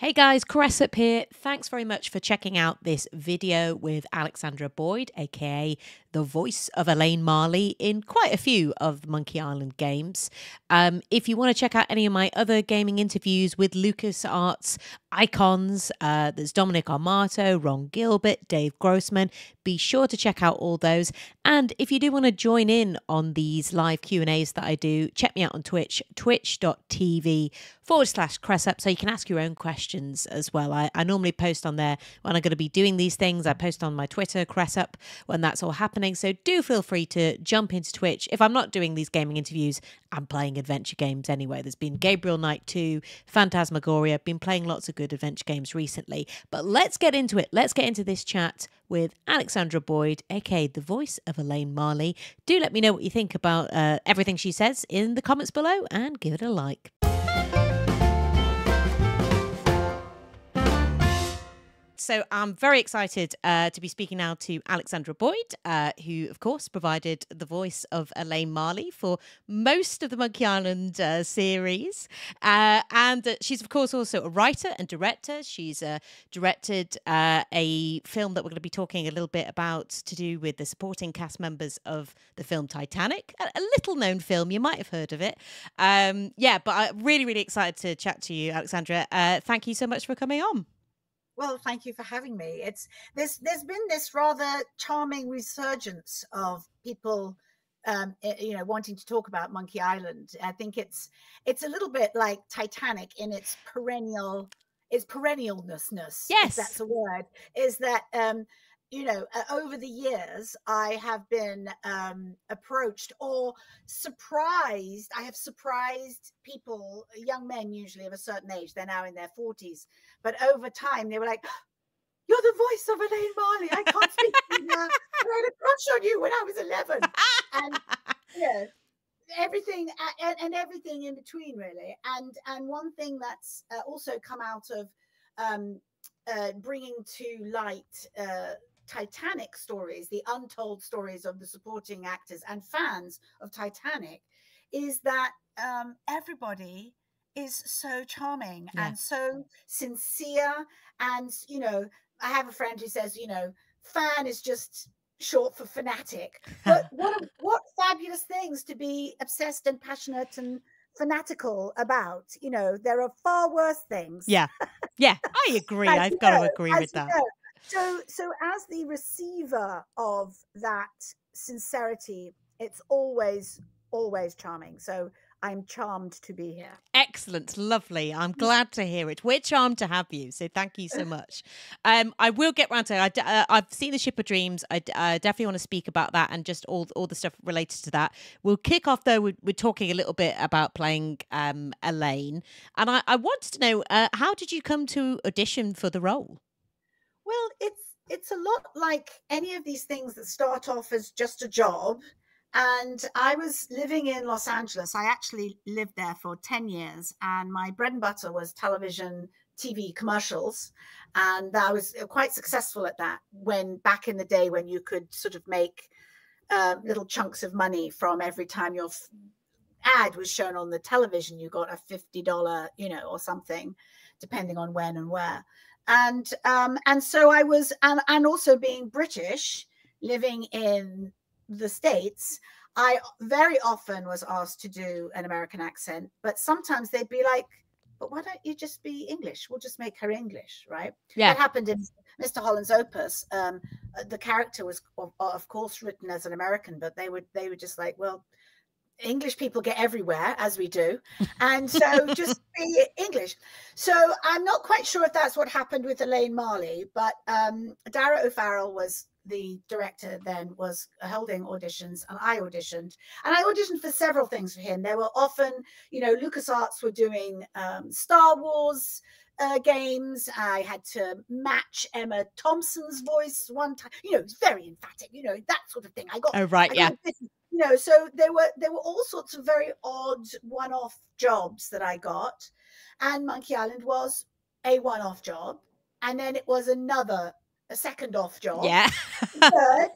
Hey guys, Cressup here. Thanks very much for checking out this video with Alexandra Boyd, aka the voice of Elaine Marley in quite a few of the Monkey Island games. Um, if you want to check out any of my other gaming interviews with LucasArts icons, uh, there's Dominic Armato, Ron Gilbert, Dave Grossman. Be sure to check out all those. And if you do want to join in on these live Q and A's that I do, check me out on Twitch, twitch.tv forward slash Cressup, so you can ask your own questions as well. I, I normally post on there when I'm going to be doing these things. I post on my Twitter, Cressup, when that's all happening. So do feel free to jump into Twitch. If I'm not doing these gaming interviews, I'm playing adventure games anyway. There's been Gabriel Knight 2, Phantasmagoria. Been playing lots of good adventure games recently. But let's get into it. Let's get into this chat with Alexandra Boyd, aka the voice of Elaine Marley. Do let me know what you think about uh, everything she says in the comments below and give it a like. So I'm very excited uh, to be speaking now to Alexandra Boyd, uh, who, of course, provided the voice of Elaine Marley for most of the Monkey Island uh, series. Uh, and uh, she's, of course, also a writer and director. She's uh, directed a film that we're going to be talking a little bit about to do with the supporting cast members of the film Titanic, a, little known film. You might have heard of it. Um, yeah, but I'm really, really excited to chat to you, Alexandra. thank you so much for coming on. Well, thank you for having me. It's there's there's been this rather charming resurgence of people um, eh, you know wanting to talk about Monkey Island. I think it's it's a little bit like Titanic in its perennial its perennialness. Yes, that's a word. Is that um, you know, uh, over the years, I have been um, approached or surprised. I have surprised people, young men usually of a certain age, they're now in their 40s. But over time, they were like, You're the voice of Elaine Marley. I can't speak to you now. I had a crush on you when I was 11. And, yeah, everything and, and, everything in between really and and one thing that's uh, also come out of um, uh, bringing to light uh, Titanic stories, the untold stories of the supporting actors and fans of Titanic, is that um, everybody is so charming yeah. and so sincere. And, you know, I have a friend who says, you know, fan is just short for fanatic. But what, what fabulous things to be obsessed and passionate and fanatical about. You know, there are far worse things. Yeah. Yeah. I agree. I've got know, to agree with that. Know, so so as the receiver of that sincerity it's always always charming so I'm charmed to be here. Excellent, lovely. I'm glad to hear it. We're charmed to have you, so thank you so much. Um, I will get round to. I, uh, I've seen the Ship of Dreams. I uh, definitely want to speak about that and just all all the stuff related to that. We'll kick off though. We're, we're talking a little bit about playing um, Elaine, and I, I wanted to know uh, how did you come to audition for the role? Well, it's it's a lot like any of these things that start off as just a job. And I was living in Los Angeles. I actually lived there for 10 years, and my bread and butter was television, TV commercials. And I was uh, quite successful at that when back in the day when you could sort of make uh, little chunks of money from every time your ad was shown on the television, you got a $50, you know, or something, depending on when and where and um, and so I was, and and also being British, living in the states, I very often was asked to do an American accent, but sometimes they'd be like, "But why don't you just be English? We'll just make her English, right?" Yeah, that happened in Mr. Holland's Opus. Um, the character was, of, of course, written as an American, but they would they were just like, "Well." English people get everywhere, as we do. And so just be English. So I'm not quite sure if that's what happened with Elaine Marley, but um, Darragh O'Farrell was the director then was holding auditions and I auditioned and I auditioned for several things for him. There were often, you know, LucasArts were doing um, Star Wars uh, games. I had to match Emma Thompson's voice one time. You know, it's very emphatic. You know that sort of thing. I got. Oh right, yeah. You know, so there were there were all sorts of very odd one-off jobs that I got, and Monkey Island was a one-off job, and then it was another a second off job. Yeah. third,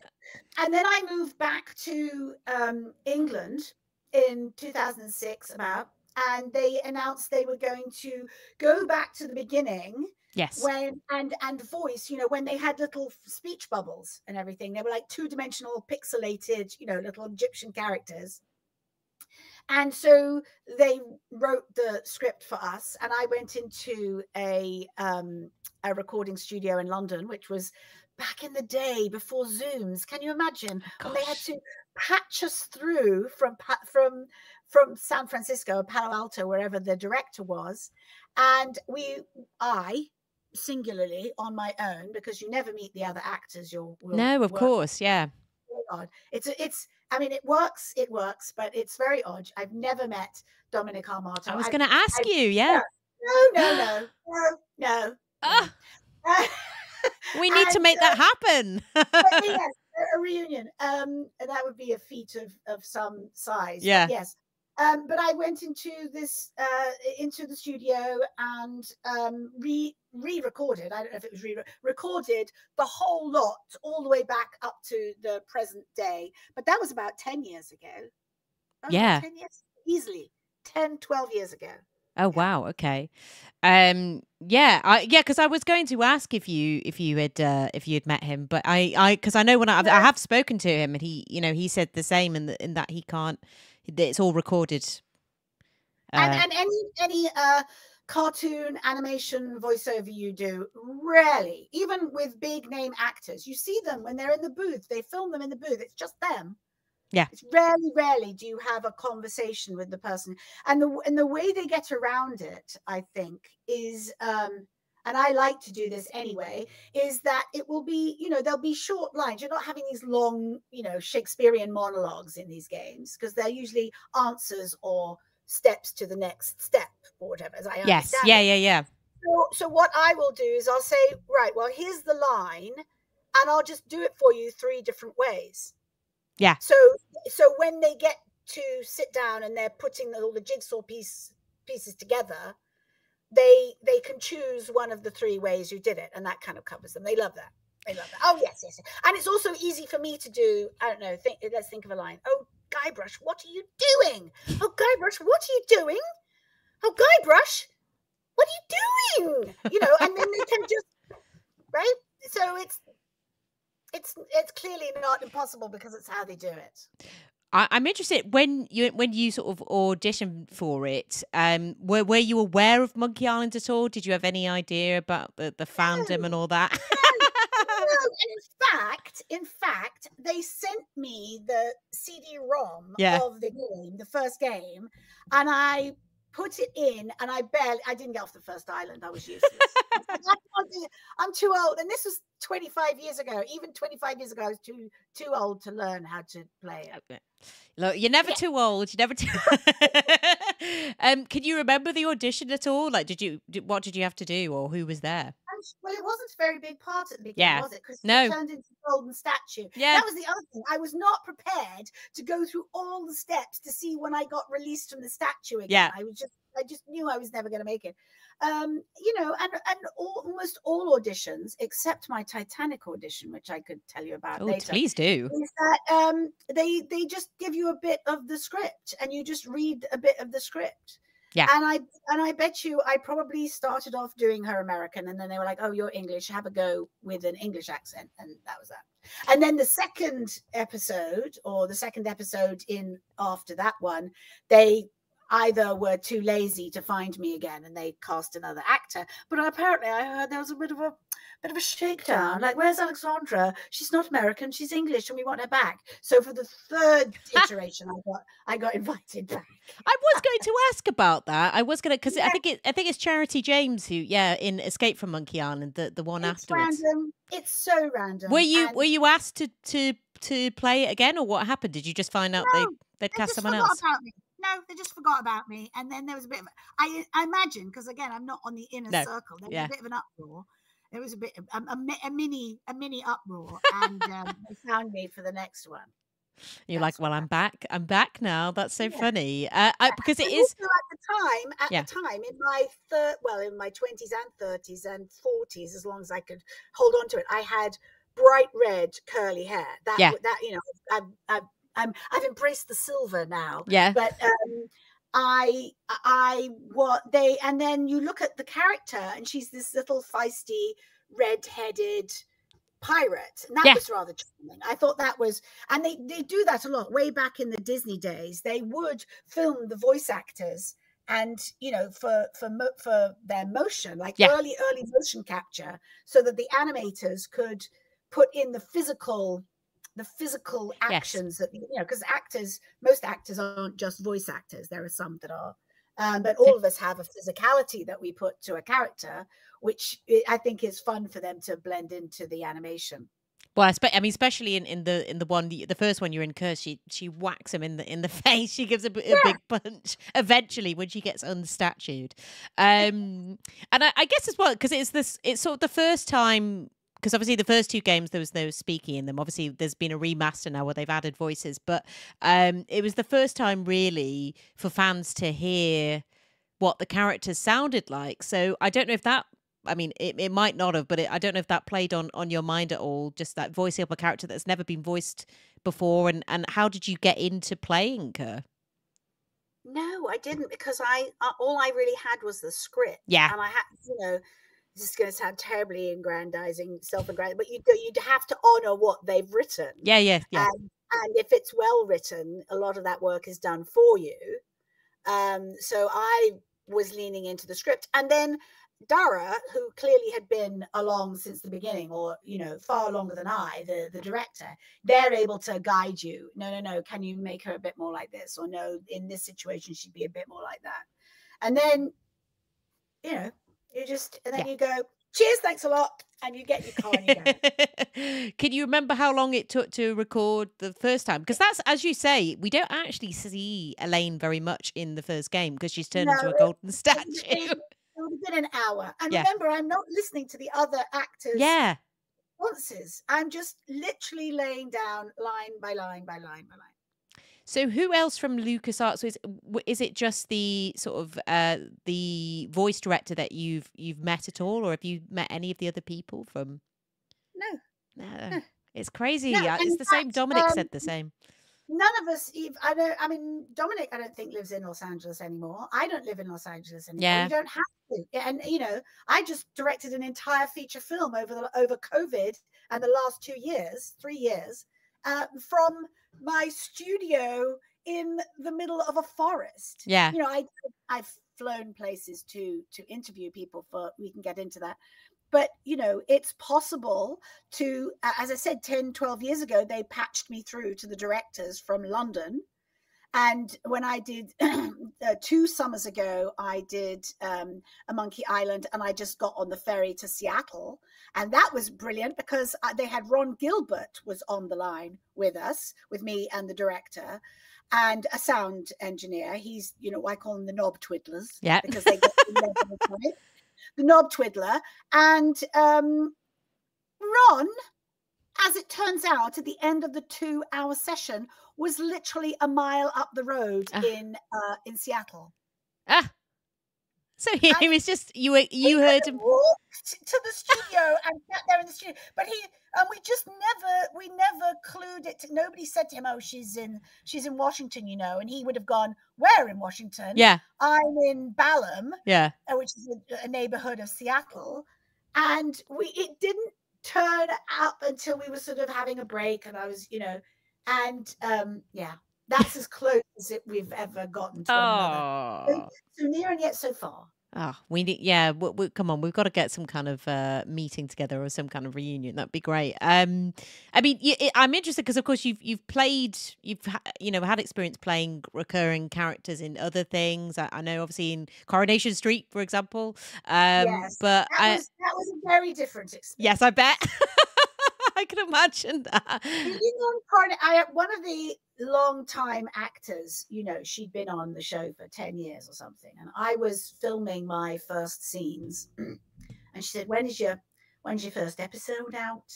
and then I moved back to um, England in 2006 about and they announced they were going to go back to the beginning Yes. when and and voice you know when they had little speech bubbles and everything they were like two-dimensional pixelated you know little egyptian characters. And so they wrote the script for us and i went into a um a recording studio in london which was back in the day before zooms. Can you imagine? When they had to patch us through from from from san francisco or palo alto wherever the director was. And we i singularly on my own because you never meet the other actors you'll will No, of work course. Yeah. odd. It's it's I mean it works, it works, but it's very odd. I've never met Dominic Armato. I was going to ask I- you. Yeah. no, no, no, no, no. No. we need to And, make that uh, happen. but yes, a- reunion. Um, and that would be a feat of of some size. Yeah. Yes. Um, but I went into this uh, into the studio and um, re re-recorded. I don't know if it was re recorded the whole lot all the way back up to the present day. But that was about ten years ago. Yeah. ten years easily. 10, 12 years ago. Oh wow, okay. Um yeah, I yeah, because I was going to ask if you if you had uh, if you had met him, but I I because I know when I, I have spoken to him and he you know he said the same in the, in that he can't it's all recorded. and, Uh, and any any uh cartoon animation voiceover you do rarely even with big name actors you see them when they're in the booth they film them in the booth it's just them Yeah. it's rarely rarely do you have a conversation with the person and the and the way they get around it i think is um and I like to do this anyway, is that it will be, you know, there'll be short lines. You're not having these long, you know, Shakespearean monologues in these games because they're usually answers or steps to the next step or whatever. As I yes, understand yeah, it. yeah, yeah. So, so what I will do is I'll say, right, well, here's the line, and I'll just do it for you three different ways. Yeah. So, so when they get to sit down and they're putting all the jigsaw piece pieces together, they they can choose one of the three ways you did it, and that kind of covers them. They love that. They love that. Oh yes, yes, yes. and it's also easy for me to do. I don't know. Think. Let's think of a line. Oh, Guybrush, what are you doing? Oh, Guybrush, what are you doing? Oh, Guybrush, what are you doing? You know, and then they can just right. So it's it's it's clearly not impossible because it's how they do it. I, I'm interested when you when you sort of auditioned for it. Um, were were you aware of Monkey Island at all? Did you have any idea about the, the fandom and all that? In fact, in fact, they sent me the CD-ROM Yeah. of the game, the first game, and I put it in, and I barely, I didn't get off the first island. I was useless. I can't do it. I'm too old, and this was 25 years ago. Even 25 years ago, I was too too old to learn how to play it. Look, you're never Yeah. too old. You're never too. um, can you remember the audition at all? Like, did you? Did, what did you have to do, or who was there? Well, it wasn't a very big part at the beginning, Yeah. was it? Because No. it turned into a golden statue. Yeah. That was the other thing. I was not prepared to go through all the steps to see when I got released from the statue again. Yeah. I was just I just knew I was never going to make it. Um, you know, and and all, almost all auditions except my Titanic audition, which I could tell you about Oh, later. please do. Is that um, they they just give you a bit of the script and you just read a bit of the script. Yeah. And I and I bet you I probably started off doing her American and then they were like, oh, you're English, have a go with an English accent, and that was that. And then the second episode or the second episode in after that one, they either were too lazy to find me again and they cast another actor. But apparently I heard there was a bit of a bit of a shakedown. Like, where's Alexandra? She's not American, she's English, and we want her back. So for the third iteration, I got I got invited back. I was going to ask about that. I was going to because I think it. I think it's Charity James who, yeah, in Escape from Monkey Island, the the one It's afterwards. random. It's so random. Were you and were you asked to to to play it again, or what happened? Did you just find out they No, they'd they cast just someone else? About me. No, they just forgot about me. And then there was a bit of I I imagine because again I'm not on the inner No, circle. There was yeah. a bit of an uproar. There was a bit of a, a, a mini a mini uproar, and um, they found me for the next one. You're That's like, well, I'm back. I'm back now. That's so Yeah. funny. Uh, I, because it is But at the time, at Yeah. the time, in my third, well, in my twenties and thirties and forties, as long as I could hold on to it, I had bright red curly hair. That, Yeah. that you know, I've, I've, I'm, I've embraced the silver now. Yeah. But um, I I what they and then you look at the character and she's this little feisty red-headed pirate and that Yeah. was rather charming i thought that was and they they do that a lot way back in the disney days they would film the voice actors and you know for for mo- for their motion like Yeah. early early motion capture so that the animators could put in the physical the physical Yes. actions that you know because actors most actors aren't just voice actors there are some that are um, but all of us have a physicality that we put to a character which i think is fun for them to blend into the animation Well, I, spe- I mean, especially in, in the in the one the first one you're in Curse, she she whacks him in the in the face. She gives a, b- a Yeah. big punch. Eventually, when she gets unstatued, um, and I, I guess as well because it's this it's sort of the first time because obviously the first two games there was no speaking in them. Obviously, there's been a remaster now where they've added voices, but um, it was the first time really for fans to hear what the characters sounded like. So I don't know if that. I mean, it, it might not have, but it, I don't know if that played on on your mind at all. Just that voicing up a character that's never been voiced before, and and how did you get into playing her? no i didn't because i uh, all i really had was the script Yeah. and i had you know this is going to sound terribly aggrandizing self-aggrandizing but you you'd have to honor what they've written. Yeah, yeah, yeah. and, and if it's well written a lot of that work is done for you. Um so i was leaning into the script and then darragh who clearly had been along since the beginning or you know far longer than i the the director they're able to guide you. No no no can you make her a bit more like this? Or no in this situation she'd be a bit more like that. And then you know you just and then Yeah. you go cheers thanks a lot and you get your car and you go Can you remember how long it took to record the first time? Because that's, as you say, we don't actually see Elaine very much in the first game because she's turned into a golden statue. have been- it would have been an hour and Yeah. remember i'm not listening to the other actors yeah. responses. I'm just literally laying down line by line by line by line. So who else from LucasArts is is it just the sort of uh the voice director that you've you've met at all or have you met any of the other people from No, No. No. It's crazy. No, it's the same Dominic um, said the same. none of us. I don't. I mean, Dominic. I don't think lives in Los Angeles anymore. I don't live in Los Angeles anymore. Yeah. You don't have to. And you know, I just directed an entire feature film over the over COVID and the last two years, three years, uh, from my studio in the middle of a forest. Yeah. you know i i've flown places to to interview people for we can get into that but you know it's possible to as i said 10 12 years ago they patched me through to the directors from london and when i did uh, two summers ago i did um, a monkey island and i just got on the ferry to seattle and that was brilliant because uh, they had ron gilbert was on the line with us with me and the director and a sound engineer. He's, you know, I call them the knob twiddlers Yeah. because they get the knob all the time. the knob twiddler. And um, Ron, as it turns out, at the end of the two-hour session, was literally a mile up the road Ah. in uh, in Seattle. Ah. So he, was just you were you heard him walk t- to the studio and sat there in the studio, but he and we just never we never clued it. To, nobody said to him, "Oh, she's in she's in Washington," you know, and he would have gone, "Where in Washington?" Yeah. I'm in Ballard, Yeah. uh, which is a, a neighborhood of Seattle, and we it didn't turn up until we were sort of having a break, and I was, you know, and um, yeah, that's as close as it, we've ever gotten to one another. Oh. So near and yet so far. Oh, we need, yeah. We, we, come on, we've got to get some kind of uh, meeting together or some kind of reunion. That'd be great. Um, I mean, I'm interested because, of course, you've you've played, you've ha- you know had experience playing recurring characters in other things. I, I know, obviously, in Coronation Street, for example. Um, Yes, but That I, was that was a very different experience. yes, I bet. I can imagine that. Being on Corona, I one of the long-time actors, you know, she'd been on the show for 10 years or something. And I was filming my first scenes. and she said, When is your when's your first episode out?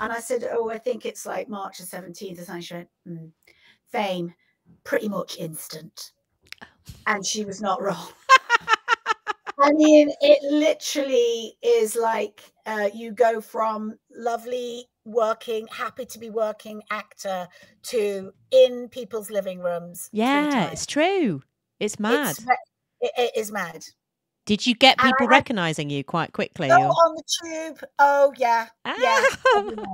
And I said, Oh, I think it's like March the 17th. or something. She went, mm, fame, pretty much instant. And she was not wrong. I mean, it literally is like uh, you go from lovely working, happy to be working actor to in people's living rooms. Yeah, it's true. It's mad. It's, it, it is mad. Did you get people recognizing you quite quickly? Oh, or- on the tube. Oh, yeah. Yeah. Ah! everywhere.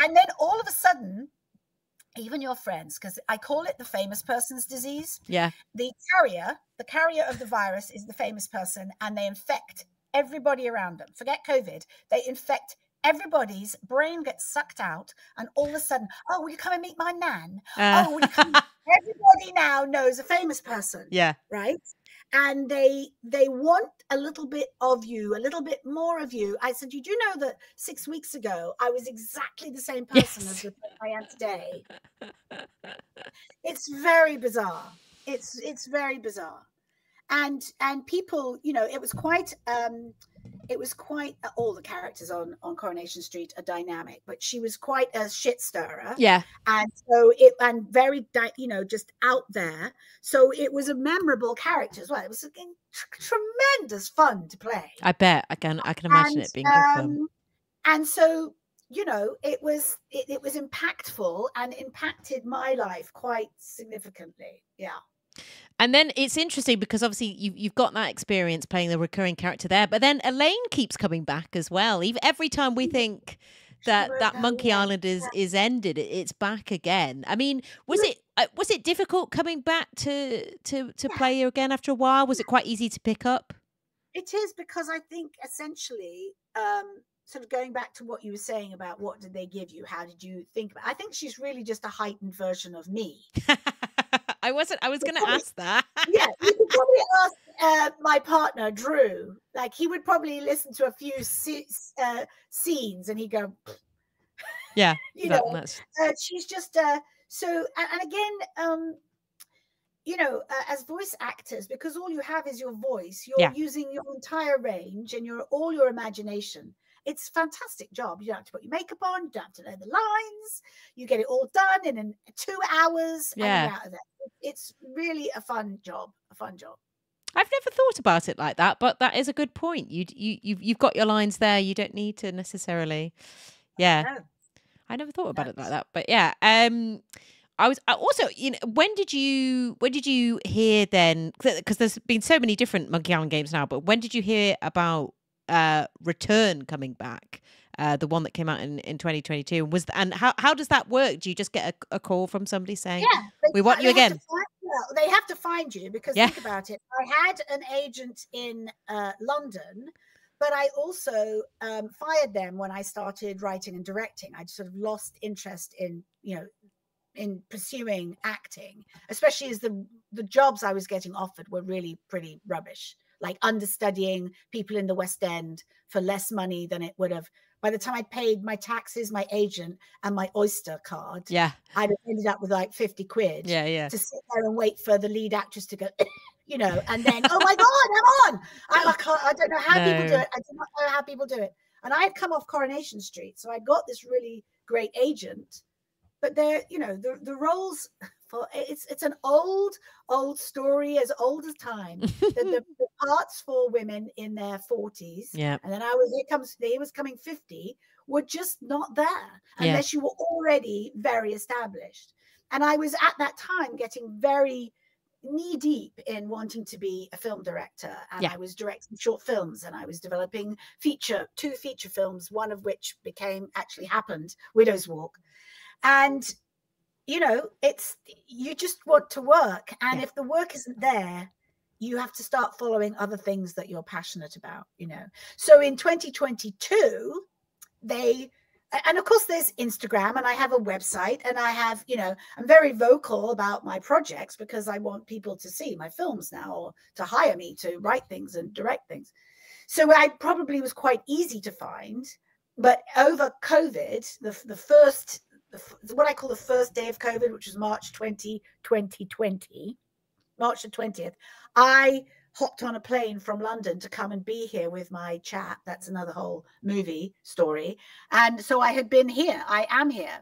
and then all of a sudden, even your friends, because I call it the famous person's disease. yeah. The carrier, the carrier of the virus is the famous person, and they infect everybody around them. Forget COVID. They infect everybody's brain gets sucked out, and all of a sudden, oh, will you come and meet my nan? Uh, Oh, will you come? Everybody now knows a famous person yeah. right and they they want a little bit of you a little bit more of you i said you do know that six weeks ago i was exactly the same person Yes. as the i am today it's very bizarre it's it's very bizarre and and people you know it was quite um it was quite uh, all the characters on on coronation street are dynamic but she was quite a shit stirrer Yeah. and so it and very di- you know just out there so it was a memorable character as well it was a tr- tremendous fun to play I bet. I can I can imagine and, it being good fun. um, and so you know it was it, it was impactful and impacted my life quite significantly yeah And then it's interesting because obviously you've you've got that experience playing the recurring character there, but then Elaine keeps coming back as well. Even every time we think that that Monkey Island is is ended, it's back again. I mean, was it uh, was it difficult coming back to to to Yeah. play you again after a while? Was it quite easy to pick up? It is because I think essentially, um, sort of going back to what you were saying about what did they give you? How did you think about? I think she's really just a heightened version of me. I wasn't. I was going to ask that. Yeah, you could probably ask uh, my partner Drew. Like he would probably listen to a few uh, scenes and he'd go, yeah, you that- know, that's uh, she's just uh so and, and again um you know uh, as voice actors because all you have is your voice you're Yeah. using your entire range and your all your imagination it's a fantastic job you don't have to put your makeup on you don't have to know the lines you get it all done in, in two hours and Yeah. you're out of there it's really a fun job a fun job I've never thought about it like that, but that is a good point. You you you've you've got your lines there. You don't need to necessarily. Yeah, No. I never thought about it like that. But yeah, um, I was I also you know when did you when did you hear then because there's been so many different Monkey Island games now, but when did you hear about uh Return coming back? Uh, the one that came out in, in 2022 was th- and how how does that work? Do you just get a, a call from somebody saying, yeah We want you they have to again. find- well, they have to find you because Yeah. think about it i had an agent in uh, london but i also um, fired them when i started writing and directing i sort of lost interest in you know in pursuing acting especially as the the jobs i was getting offered were really pretty rubbish like understudying people in the west end for less money than it would have by the time i paid my taxes my agent and my oyster card "Yeah, I'd have ended up with like 50 quid yeah, yeah, to sit there and wait for the lead actress to go, you know, and then, oh my God, I'm on. I, I, can't, I don't know how people do it. I do not know how people do it. And I had come off Coronation Street. So I got this really great agent. But they're, you know, the, the roles for it's it's an old, old story, as old as time. the, the, parts for women in their 40s yeah, and then I was here comes he was coming 50 were just not there Yeah. unless you were already very established. And I was at that time getting very knee deep in wanting to be a film director and Yeah. I was directing short films and I was developing feature two feature films one of which became actually happened Widow's Walk and you know it's you just want to work and Yeah. if the work isn't there you have to start following other things that you're passionate about you know so in 2022 they and of course there's instagram and i have a website and i have you know i'm very vocal about my projects because i want people to see my films now or to hire me to write things and direct things so i probably was quite easy to find but over covid the, the first the, what i call the first day of covid which was march 20 2020 march the 20th i hopped on a plane from London to come and be here with my chat. That's another whole movie story. And so I had been here. I am here.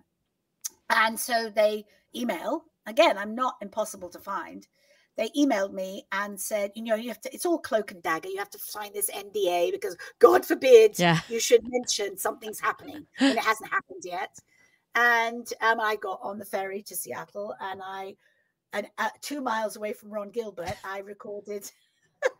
And so they email again, I'm not impossible to find. They emailed me and said, you know, you have to, it's all cloak and dagger. You have to sign this NDA because God forbid yeah. you should mention something's happening and it hasn't happened yet. And um, I got on the ferry to Seattle and I and uh, two miles away from Ron Gilbert, I recorded.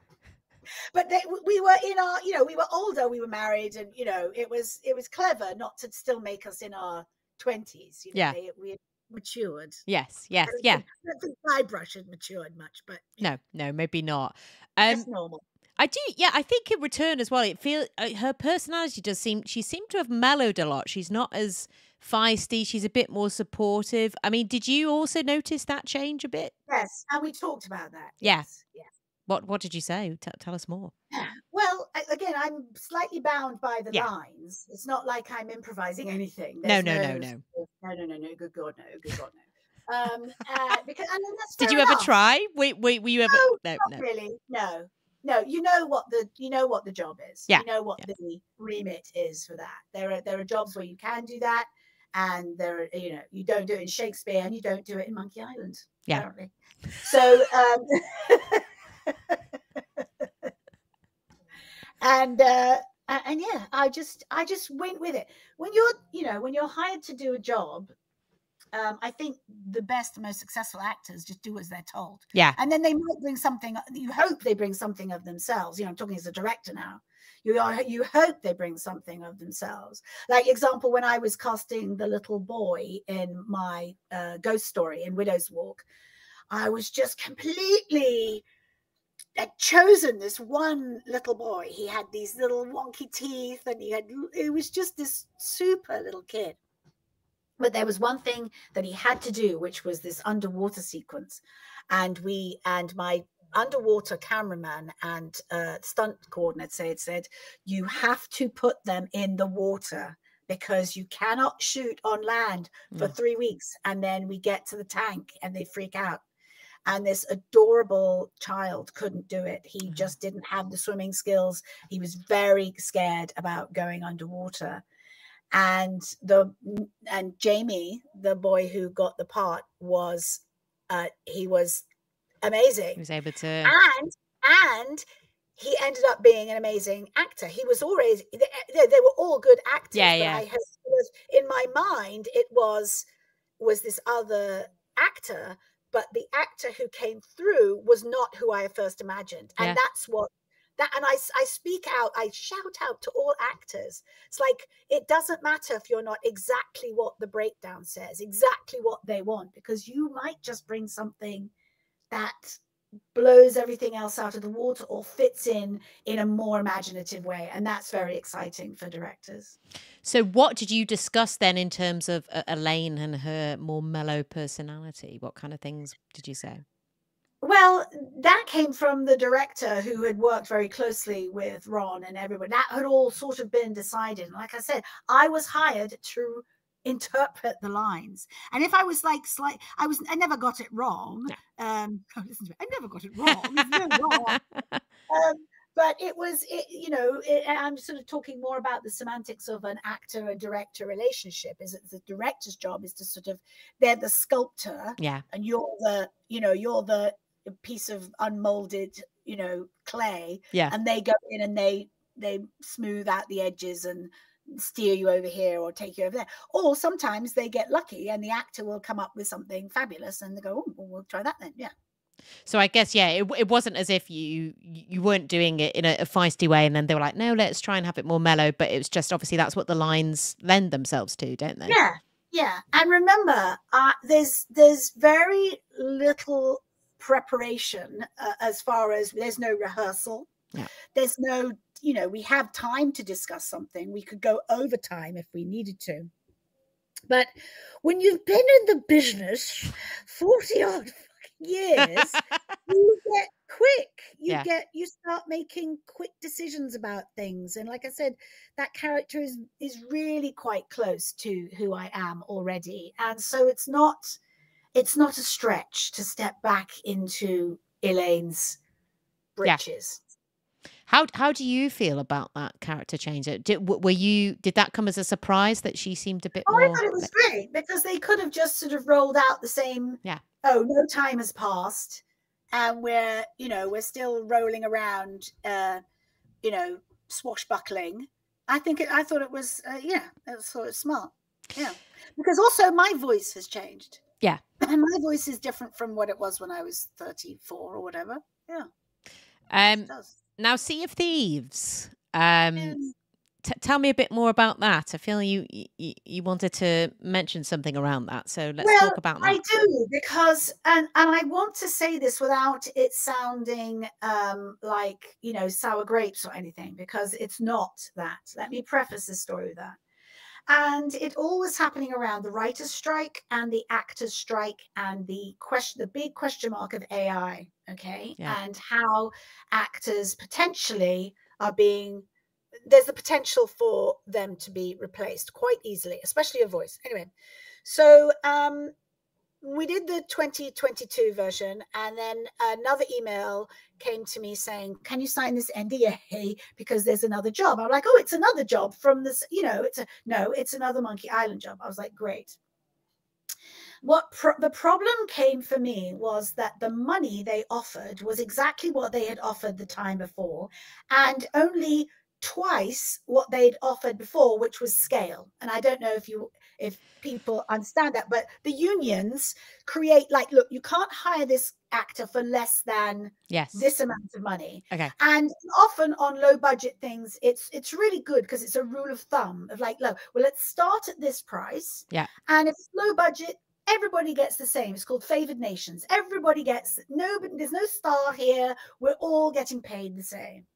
but they, we were in our, you know, we were older, we were married, and you know, it was it was clever not to still make us in our twenties. You know, Yeah. they, we matured. Yes, yes, I yeah. think- I don't think Guybrush had matured much, but No, no, maybe not. Um, it's normal. I do, yeah. I think in return as well, it feel uh, her personality does seem she seemed to have mellowed a lot. She's not as feisty. She's a bit more supportive. I mean, did you also notice that change a bit? Yes, and we talked about that. Yeah. Yes, yeah. What What did you say? T- tell us more. Well, again, I'm slightly bound by the Yeah. lines. It's not like I'm improvising anything. No, There's no, no, no. no, no, no, no. Good God, no. Good God, no. Um, uh, because and then that's Did you ever try? Wait, wait. Were you ever? No, No, Not no. really. No, no. You know what the you know what the job is. Yeah, You know what the remit is for that. There are there are jobs where you can do that, and there are you know you don't do it in Shakespeare and you don't do it in Monkey Island. Yeah. Apparently. So. Um, and uh and yeah i just i just went with it when you're you know when you're hired to do a job um i think the best and most successful actors just do as they're told Yeah. and then they might bring something you hope they bring something of themselves you know i'm talking as a director now you are you hope they bring something of themselves like example when i was casting the little boy in my uh, ghost story in widow's walk i was just completely had chosen this one little boy. He had these little wonky teeth, and he had it was just this super little kid. But there was one thing that he had to do, which was this underwater sequence, and we and my underwater cameraman and uh, stunt coordinator said said you have to put them in the water because you cannot shoot on land for Mm. three weeks and then we get to the tank and they freak out and this adorable child couldn't do it he Mhm. just didn't have the swimming skills he was very scared about going underwater and the and jamie the boy who got the part was uh he was He was able to. and and he ended up being an amazing actor. He was always they, they- were all good actors. Yeah, yeah. I was, in my mind, it was was this other actor, but the actor who came through was not who I first imagined, and Yeah. that's what. That, and I I speak out, I shout out to all actors. It's like it doesn't matter if you're not exactly what the breakdown says, exactly what they want, because you might just bring something that blows everything else out of the water or fits in in a more imaginative way and that's very exciting for directors So, what did you discuss then in terms of uh, Elaine and her more mellow personality? What kind of things did you say? well that came from the director who had worked very closely with ron and everyone that had all sort of been decided like i said i was hired to interpret the lines and if i was like slight i was i never got it wrong um listen to it i never got it wrong no wrong um, but it was it, you know it, i'm sort of talking more about the semantics of an actor and director relationship is that the director's job is to sort of they're the sculptor yeah. and you're the you know you're the piece of unmolded you know clay Yeah. and they go in and they they smooth out the edges and steer you over here or take you over there or sometimes they get lucky and the actor will come up with something fabulous and they go oh well, we'll try that then yeah So I guess yeah, it, it wasn't as if you you weren't doing it in a, a feisty way, and then they were like, no, let's try and have it more mellow. But it was just obviously that's what the lines lend themselves to, don't they? Yeah, yeah. And remember, uh, there's there's very little preparation uh, as far as there's no rehearsal. Yeah. There's no, you know, we have time to discuss something. We could go over time if we needed to. But when you've been in the business 40 odd years, you get quick. You Yeah. get you start making quick decisions about things. And like I said, that character is is really quite close to who I am already. And so it's not it's not a stretch to step back into Elaine's britches. How how do you feel about that character change? Uh, Did, were you did that come as a surprise that she seemed a bit Oh, more? I thought it was great because they could have just sort of rolled out the same. Yeah. Oh, no time has passed, and we're you know we're still rolling around, uh, you know, swashbuckling. I think it, I thought it was uh, yeah, that was sort of smart. Yeah, because also my voice has changed. Yeah. and my voice is different from what it was when I was 34 or whatever. Yeah. Um, now, Sea of Thieves. Um, tell me a bit more about that. I feel you, you, you wanted to mention something around that, so let's well, talk about that. I do because, and and I want to say this without it sounding um, like you know sour grapes or anything, because it's not that. Let me preface the story with that. And it all was happening around the writers' strike and the actors' strike and the question, the big question mark of AI. Okay, yeah. and how actors potentially are being there's the potential for them to be replaced quite easily, especially a voice. Anyway, so um, we did the 2022 version, and then another email came to me saying, "Can you sign this NDA because there's another job?" I'm like, "Oh, it's another job from this. You know, it's a no, it's another Monkey Island job." I was like, "Great." What pro- the problem came for me was that the money they offered was exactly what they had offered the time before, and only twice what they'd offered before, which was scale. And I don't know if you if people understand that, but the unions create like, look, you can't hire this actor for less than yes this amount of money. Okay. And often on low budget things, it's it's really good because it's a rule of thumb of like, look, well, let's start at this price. Yeah. And if it's low budget, everybody gets the same. It's called favored nations. Everybody gets no, there's no star here. We're all getting paid the same.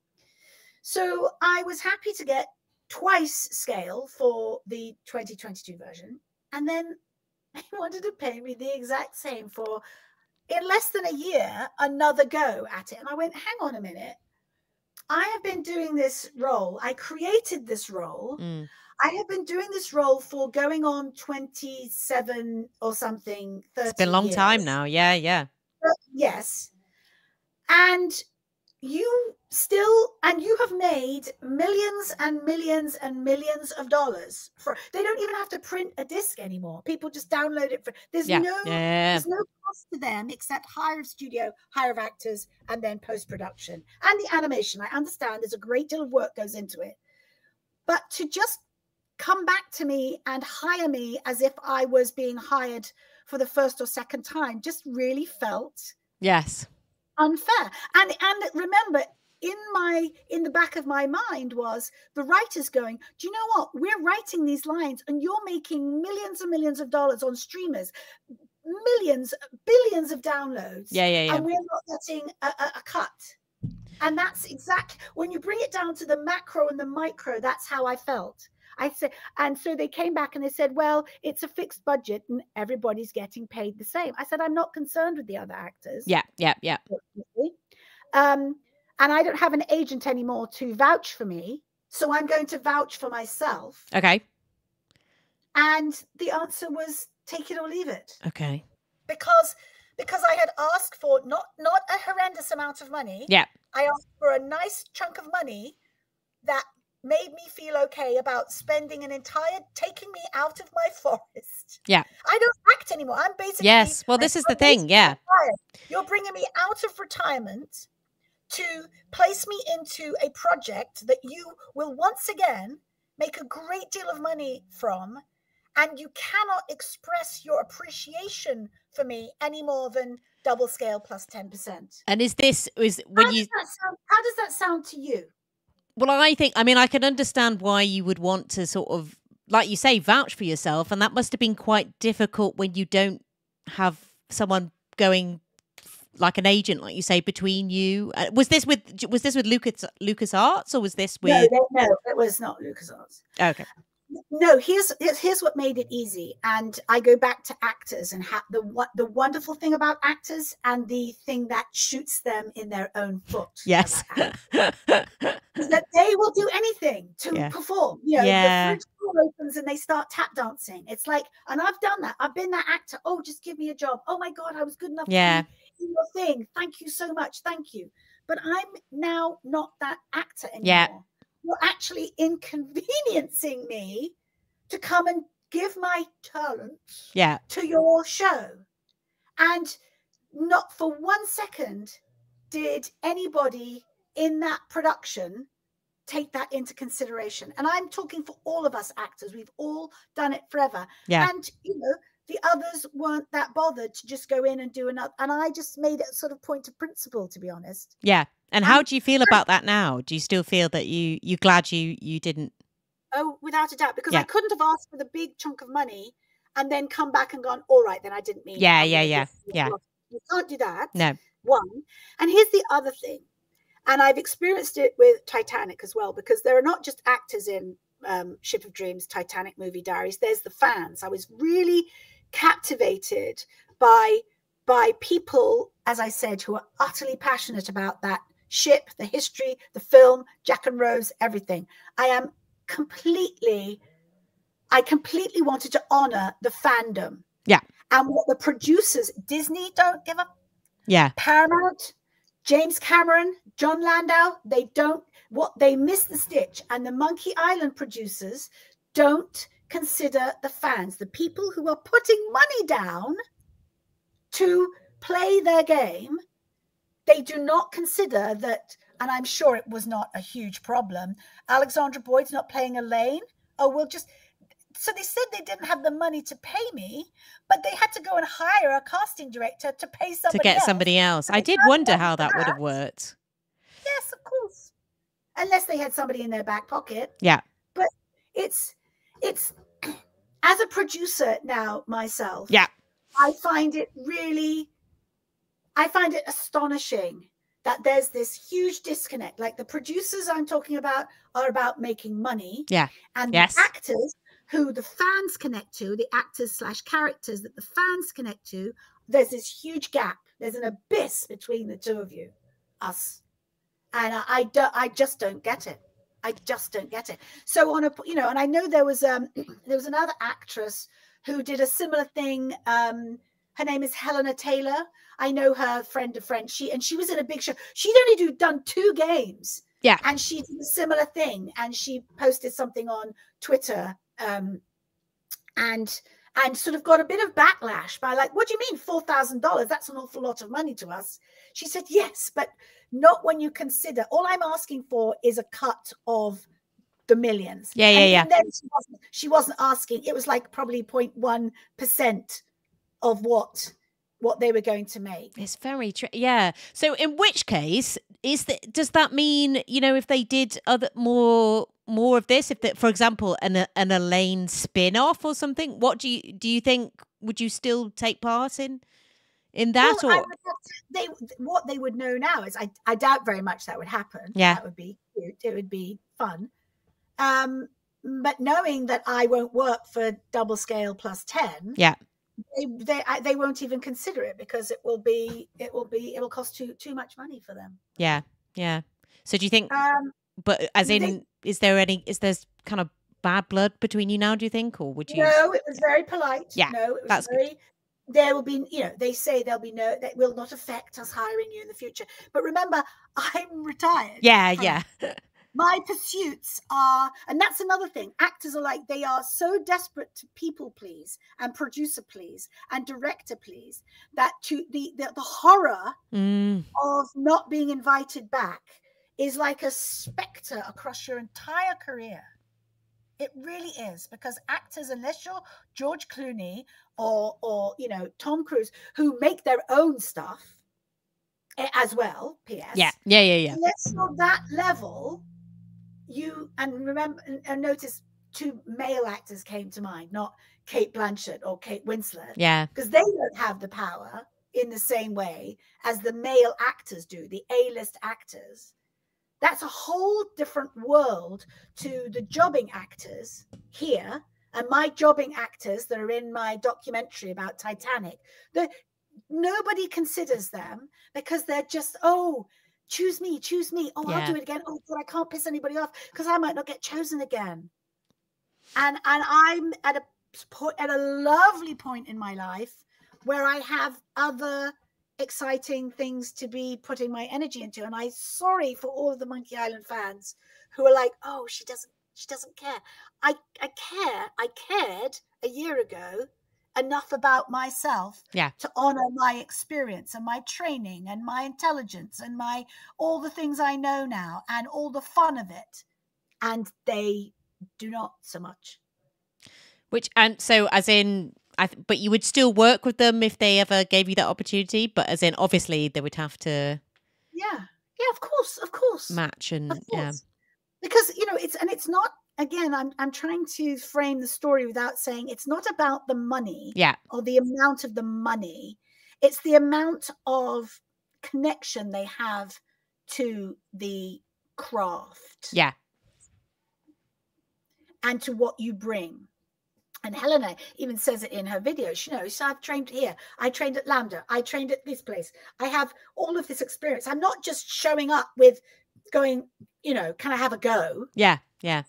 So I was happy to get twice scale for the 2022 version. And then they wanted to pay me the exact same for, in less than a year, another go at it. And I went, hang on a minute. I have been doing this role. I created this role. Mm. I have been doing this role for going on 27 or something. It's been a long years. time now. Yeah, yeah. But yes. And you still and you have made millions and millions and millions of dollars for they don't even have to print a disc anymore people just download it for there's yeah. no yeah. there's no cost to them except hire a studio hire of actors and then post-production and the animation i understand there's a great deal of work goes into it but to just come back to me and hire me as if i was being hired for the first or second time just really felt yes unfair. And and remember in my in the back of my mind was the writers going do you know what? We're writing these lines and you're making millions and millions of dollars on streamers millions billions of downloads yeah yeah, yeah. and we're not getting a, a, a cut. And that's exactly when you bring it down to the macro and the micro that's how i felt I said, and so they came back and they said, well, it's a fixed budget and everybody's getting paid the same. I said, I'm not concerned with the other actors. Yeah, yeah, yeah. Um, and I don't have an agent anymore to vouch for me. So I'm going to vouch for myself. Okay. And the answer was take it or leave it. Okay. Because because I had asked for not not a horrendous amount of money. Yeah. I asked for a nice chunk of money that made me feel okay about spending an entire taking me out of my forest. Yeah. I don't act anymore. I'm basically Yes. Well, this I'm is the thing. Yeah. Retired. You're bringing me out of retirement to place me into a project that you will once again make a great deal of money from and you cannot express your appreciation for me any more than double scale plus 10%. And is this is when how you sound, how does that sound to you? Well, I think I mean I can understand why you would want to sort of like you say vouch for yourself and that must have been quite difficult when you don't have someone going like an agent, like you say, between you. Uh, was this with was this with Lucas Lucas Arts or was this with? No, no, it was not Lucas Arts. Okay. No, here's here's what made it easy, and I go back to actors and ha- the what the wonderful thing about actors and the thing that shoots them in their own foot. Yes, that they will do anything to yeah. perform. You know, yeah. the door opens and they start tap dancing. It's like, and I've done that. I've been that actor. Oh, just give me a job. Oh my god, I was good enough. Yeah your thing. Thank you so much. Thank you. But I'm now not that actor anymore. Yeah. You're actually inconveniencing me to come and give my talent yeah. to your show. And not for one second did anybody in that production take that into consideration. And I'm talking for all of us actors. We've all done it forever. Yeah. And, you know, the others weren't that bothered to just go in and do another. And I just made it sort of point of principle, to be honest. Yeah. And how do you feel about that now? Do you still feel that you you glad you you didn't? Oh, without a doubt, because Yeah. I couldn't have asked for the big chunk of money and then come back and gone, all right, then I didn't mean. Yeah, yeah, yeah, yeah. You can't do that. No. One. And here's the other thing, and I've experienced it with Titanic as well, because there are not just actors in um, Ship of Dreams, Titanic movie diaries. There's the fans. I was really captivated by by people, as I said, who are utterly passionate about that ship, the history, the film, Jack and Rose, everything. I am completely, I completely wanted to honor the fandom. Yeah. And what the producers, Disney don't give a Yeah. Paramount, James Cameron, Jon Landau, they don't what they miss the stitch. And the Monkey Island producers don't consider the fans, the people who are putting money down to play their game. They do not consider that, and I'm sure it was not a huge problem. Alexandra Boyd's not playing Elaine. Oh, we'll just so they said they didn't have the money to pay me, but they had to go and hire a casting director to pay somebody to get else. somebody else. I I did wonder wonder how that would have worked. Yes, of course. Unless they had somebody in their back pocket. Yeah. But it's it's as a producer now myself. Yeah. I find it really I find it astonishing that there's this huge disconnect. Like the producers I'm talking about are about making money. Yeah. And Yes. the actors who the fans connect to, the actors slash characters that the fans connect to, there's this huge gap. There's an abyss between the two of you, us. And I, I don't I just don't get it. I just don't get it. So on a you know, and I know there was um there was another actress who did a similar thing. Um, her name is Hellena Taylor. I know her friend of friend. She and she was in a big show. She'd only do done two games. Yeah. And she did a similar thing. And she posted something on Twitter. Um, and and sort of got a bit of backlash by like, what do you mean four thousand dollars? That's an awful lot of money to us. She said, Yes, but not when you consider all I'm asking for is a cut of the millions. Yeah, yeah, And yeah. Then she wasn't, she wasn't asking. It was like probably 0.1 percent of what what they were going to make. It's very true. Yeah. So in which case is that does that mean you know if they did other more more of this if that for example an an Elaine spin off or something what do you do you think would you still take part in in that Well, or they what they would know now is I I doubt very much that would happen. Yeah. that would be cute. It would be fun. Um, but knowing that I won't work for double scale plus ten, Yeah. they they I, they won't even consider it because it will be it will be it will cost too too much money for them. yeah yeah so do you think Um, but as they- in is there any is there kind of bad blood between you now do you think or would you No, it was very polite. Yeah, no, it was that's good. There will be, you know, they say there'll be no, that will not affect us hiring you in the future. But remember, I'm retired. yeah yeah My pursuits are, and that's another thing. Actors are like they are so desperate to people please and producer please and director please that to the the, the horror mm, of not being invited back is like a specter across your entire career. It really is because actors, unless you're George Clooney or or you know Tom Cruise, who make their own stuff eh, as well. P.S. yeah yeah yeah yeah Unless you're that level, you and remember and- notice two male actors came to mind, not Cate Blanchett or Kate Winslet yeah because they don't have the power in the same way as the male actors do, the A list actors. That's a whole different world to the jobbing actors here and my jobbing actors that are in my documentary about Titanic. that nobody considers them because they're just, oh, choose me, choose me. Oh, Yeah. I'll do it again. Oh, God, I can't piss anybody off because I might not get chosen again. And and I'm at a at a lovely point in my life where I have other exciting things to be putting my energy into. And I'm sorry for all of the Monkey Island fans who are like, oh, she doesn't she doesn't care. I I care. I cared a year ago enough about myself Yeah. to honor my experience and my training and my intelligence and my all the things I know now and all the fun of it. And they do not so much. Which and so as in I th- but you would still work with them if they ever gave you that opportunity. But as in, obviously, they would have to Yeah, yeah, of course, of course, match and of yeah, course. Because you know, it's and it's not. Again, I'm I'm trying to frame the story without saying it's not about the money yeah, or the amount of the money. It's the amount of connection they have to the craft yeah, and to what you bring. And Hellena even says it in her videos. You know, so I've trained here. I trained at LAMDA. I trained at this place. I have all of this experience. I'm not just showing up with going, you know, can I have a go? yeah, yeah,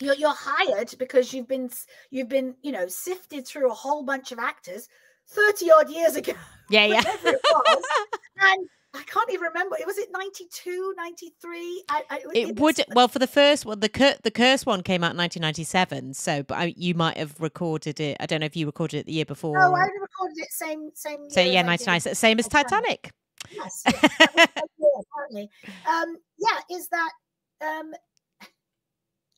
You're you're hired because you've been you've been, you know, sifted through a whole bunch of actors 30 odd years ago. yeah, yeah. it was. and I can't even remember. It was it 92, 93? I, I, It was- would well for the first one. The cur- the curse one came out in 1997. So, but I, you might have recorded it. I don't know if you recorded it the year before. No, I recorded it same same. so year yeah, did 1997, same as Titanic. Yes, yes, that was that year, apparently. Um, yeah, is that um,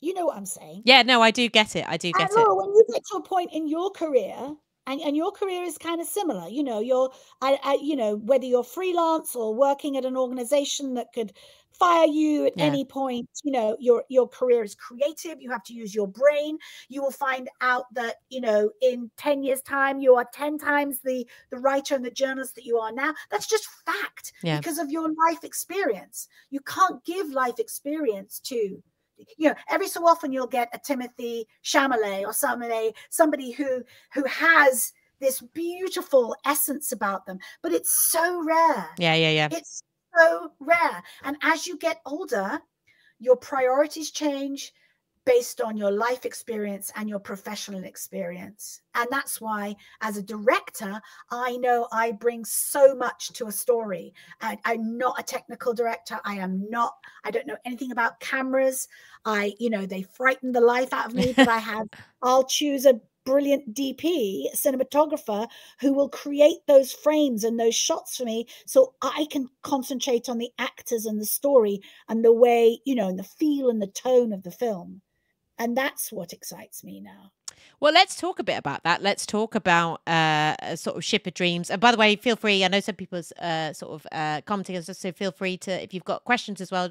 you know what I'm saying? Yeah, no, I do get it. I do And get it. Laura, when you get to a point in your career, and, and your career is kind of similar, you know, you're, I, I, you know, whether you're freelance or working at an organization that could fire you at Yeah. any point, you know, your your career is creative. You have to use your brain. You will find out that, you know, in ten years' time, you are ten times the the writer and the journalist that you are now. That's just fact Yeah. because of your life experience. You can't give life experience to you know, every so often you'll get a Timothée Chalamet or somebody, somebody who who has this beautiful essence about them, but it's so rare. Yeah, yeah, yeah. It's so rare. And as you get older, your priorities change based on your life experience and your professional experience. And that's why, as a director, I know I bring so much to a story. I, I'm not a technical director. I am not, I don't know anything about cameras. I, you know, they frighten the life out of me, but I have, I'll choose a brilliant DP, cinematographer, who will create those frames and those shots for me so I can concentrate on the actors and the story and the way, you know, and the feel and the tone of the film. And that's what excites me now. Well, let's talk a bit about that. Let's talk about uh, sort of ship of dreams. And by the way, feel free. I know some people's uh, sort of uh, commenting, so feel free to if you've got questions as well,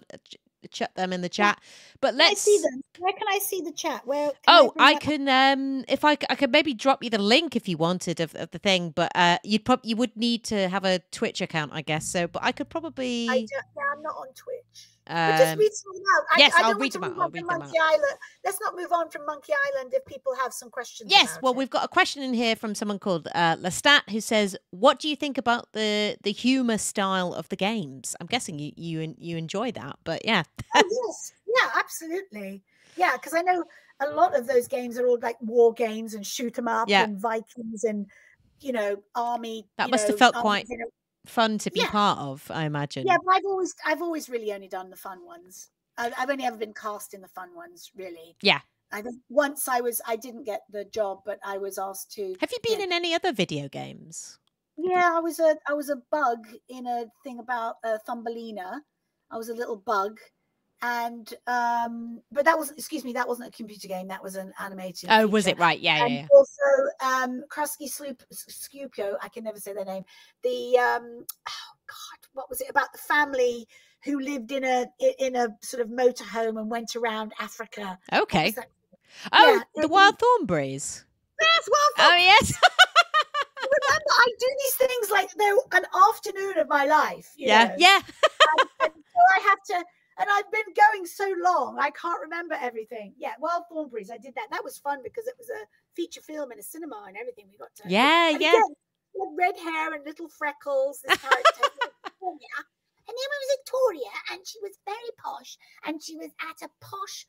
uh, ch- them in the chat. But I let's see them? Where can I see the chat? Where? Can Oh, I up? can. Um, if I I could maybe drop you the link if you wanted of, of the thing, but uh, you'd probably you would need to have a Twitch account, I guess. So, but I could probably. I don't, yeah, I'm not on Twitch. But just um, read some out. I, yes, I I'll read them out, I'll read them Monkey Island. Let's not move on from Monkey Island if people have some questions. Yes, well, it. we've got a question in here from someone called uh, Lestat who says, "What do you think about the the humor style of the games?" I'm guessing you you you enjoy that, but yeah, oh, yes, yeah, absolutely, yeah. Because I know a lot of those games are all like war games and shoot 'em up Yeah. and Vikings and you know army. That you must have felt army quite fun to be Yeah. part of. I imagine. Yeah, but I've always, I've always really only done the fun ones. I've, I've only ever been cast in the fun ones, really. Yeah. I think once I was, I didn't get the job, but I was asked to. Have you been Yeah. in any other video games? Yeah, I was a, I was a bug in a thing about uh, Thumbelina. I was a little bug, and um, but that was, excuse me, that wasn't a computer game. That was an animated. Oh, was it right? Yeah, yeah. and yeah. also um Krusty Sloop Scupio, I can never say their name. The um oh god, what was it about the family who lived in a in a sort of motorhome and went around Africa? Okay. that? Oh, Yeah, the Wild Thornberrys. Yes, well, Oh yes. remember I do these things like they're an afternoon of my life. yeah, know, yeah. and, and so I have to. And I've been going so long, I can't remember everything. Yeah, Wild Thornberrys, I did that. That was fun because it was a feature film in a cinema and everything. We got to Yeah, yeah. again, red hair and little freckles. This character, Victoria. Her name was Victoria, and she was very posh, and she was at a posh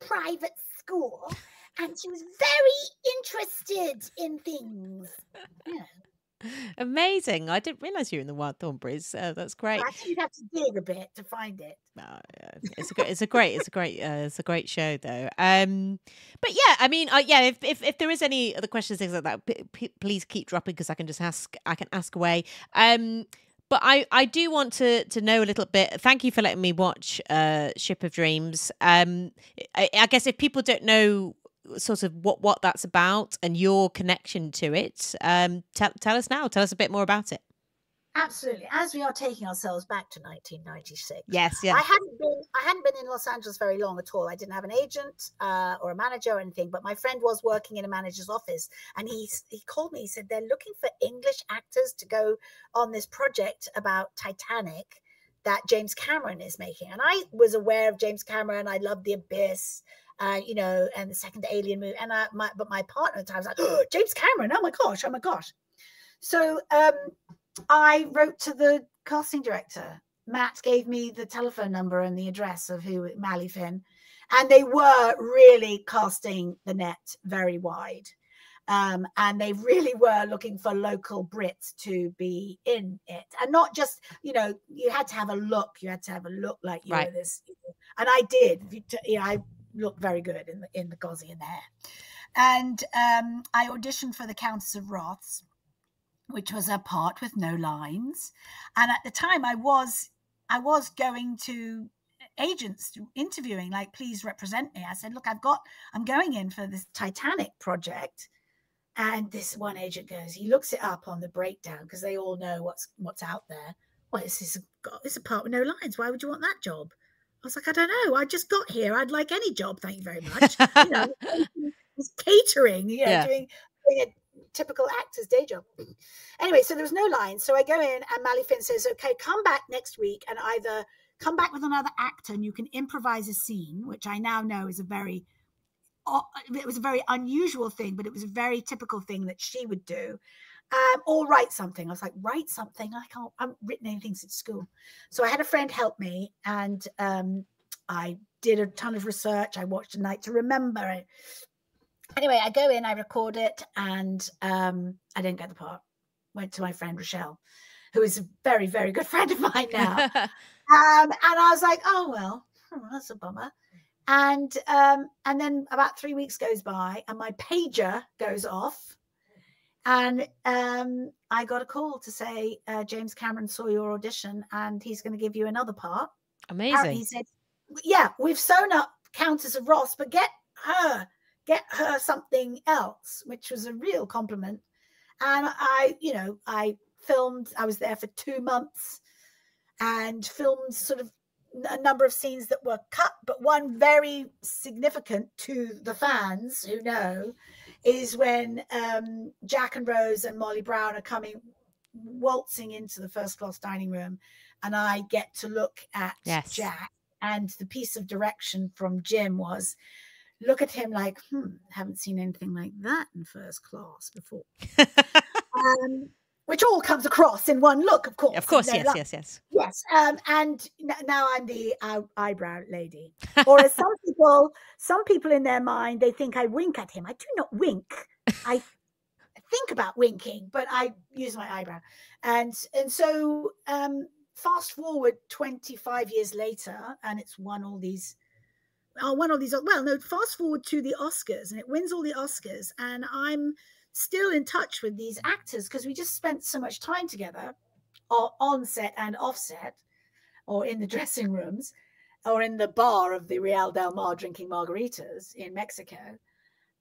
private school, and she was very interested in things. Yeah. Amazing. I didn't realize you were in the Wild Thornberrys. Uh, that's great. Actually, you'd have to dig a bit to find it. No, yeah, it's a great, it's a great, it's a great, uh, it's a great show though. Um, but yeah, I mean, uh, yeah, if, if if there is any other questions, things like that, p- p- please keep dropping because I can just ask, I can ask away. Um, but I I do want to to know a little bit. Thank you for letting me watch uh Ship of Dreams. Um, I, I guess if people don't know sort of what what that's about and your connection to it, um, tell tell us now. Tell us a bit more about it. Absolutely. As we are taking ourselves back to 1996. Yes, yeah. I hadn't been I hadn't been in Los Angeles very long at all. I didn't have an agent uh, or a manager or anything, but my friend was working in a manager's office and he he called me. He said they're looking for English actors to go on this project about Titanic that James Cameron is making. And I was aware of James Cameron. I loved The Abyss. Uh, you know, and the second Alien movie, and I, my, but my partner at the time was like, oh, James Cameron, oh my gosh, oh my gosh. So um, I wrote to the casting director. Matt gave me the telephone number and the address of who Mali Finn, and they were really casting the net very wide. Um, and they really were looking for local Brits to be in it, and not just you know you had to have a look. You had to have a look like you right. were this, and I did. You know, I looked very good in the in the gauzy and the hair, and um, I auditioned for the Countess of Rothes, which was a part with no lines. And at the time, I was I was going to agents interviewing, like, please represent me. I said, look, I've got I'm going in for this Titanic project. And this one agent goes, he looks it up on the breakdown because they all know what's what's out there. Well, this it's a part with no lines. Why would you want that job? I was like, I don't know. I just got here. I'd like any job. Thank you very much. you know, it's catering, you know, yeah. doing, doing a typical actor's day job. Anyway, so there was no line. So I go in and Mali Finn says, okay, come back next week and either come back with another actor and you can improvise a scene, which I now know is a very it was a very unusual thing, but it was a very typical thing that she would do. Um, or write something. I was like, write something. I can't. I haven't written anything since school. So I had a friend help me, and um, I did a ton of research. I watched A Night to Remember it. anyway, I go in, I record it, and um, I didn't get the part. Went to my friend Rochelle, who is a very, very good friend of mine now. um, and I was like, oh well, oh, that's a bummer. And um, and then about three weeks goes by, and my pager goes off, and um, I got a call to say uh, James Cameron saw your audition, and he's going to give you another part. Amazing. he said, "Yeah, we've sewn up Countess of Ross, but get her get her something else, which was a real compliment. And I, you know, I filmed, I was there for two months and filmed sort of a number of scenes that were cut, but one very significant to the fans who know is when um, Jack and Rose and Molly Brown are coming waltzing into the first class dining room, and I get to look at yes. Jack. And the piece of direction from Jim was look at him like, hmm, haven't seen anything like that in first class before. um, which all comes across in one look, of course. Of course, yes, yes, yes. Yes. Um, and now I'm the uh, eyebrow lady. Or as some people, some people in their mind, they think I wink at him. I do not wink. I think about winking, but I use my eyebrow. And and so um, fast forward 25 years later, and it's won all these oh, won all these. Well, no, fast forward to the Oscars, and it wins all the Oscars, and I'm still in touch with these actors because we just spent so much time together, on set and off set, or in the dressing rooms, or in the bar of the Real Del Mar drinking margaritas in Mexico.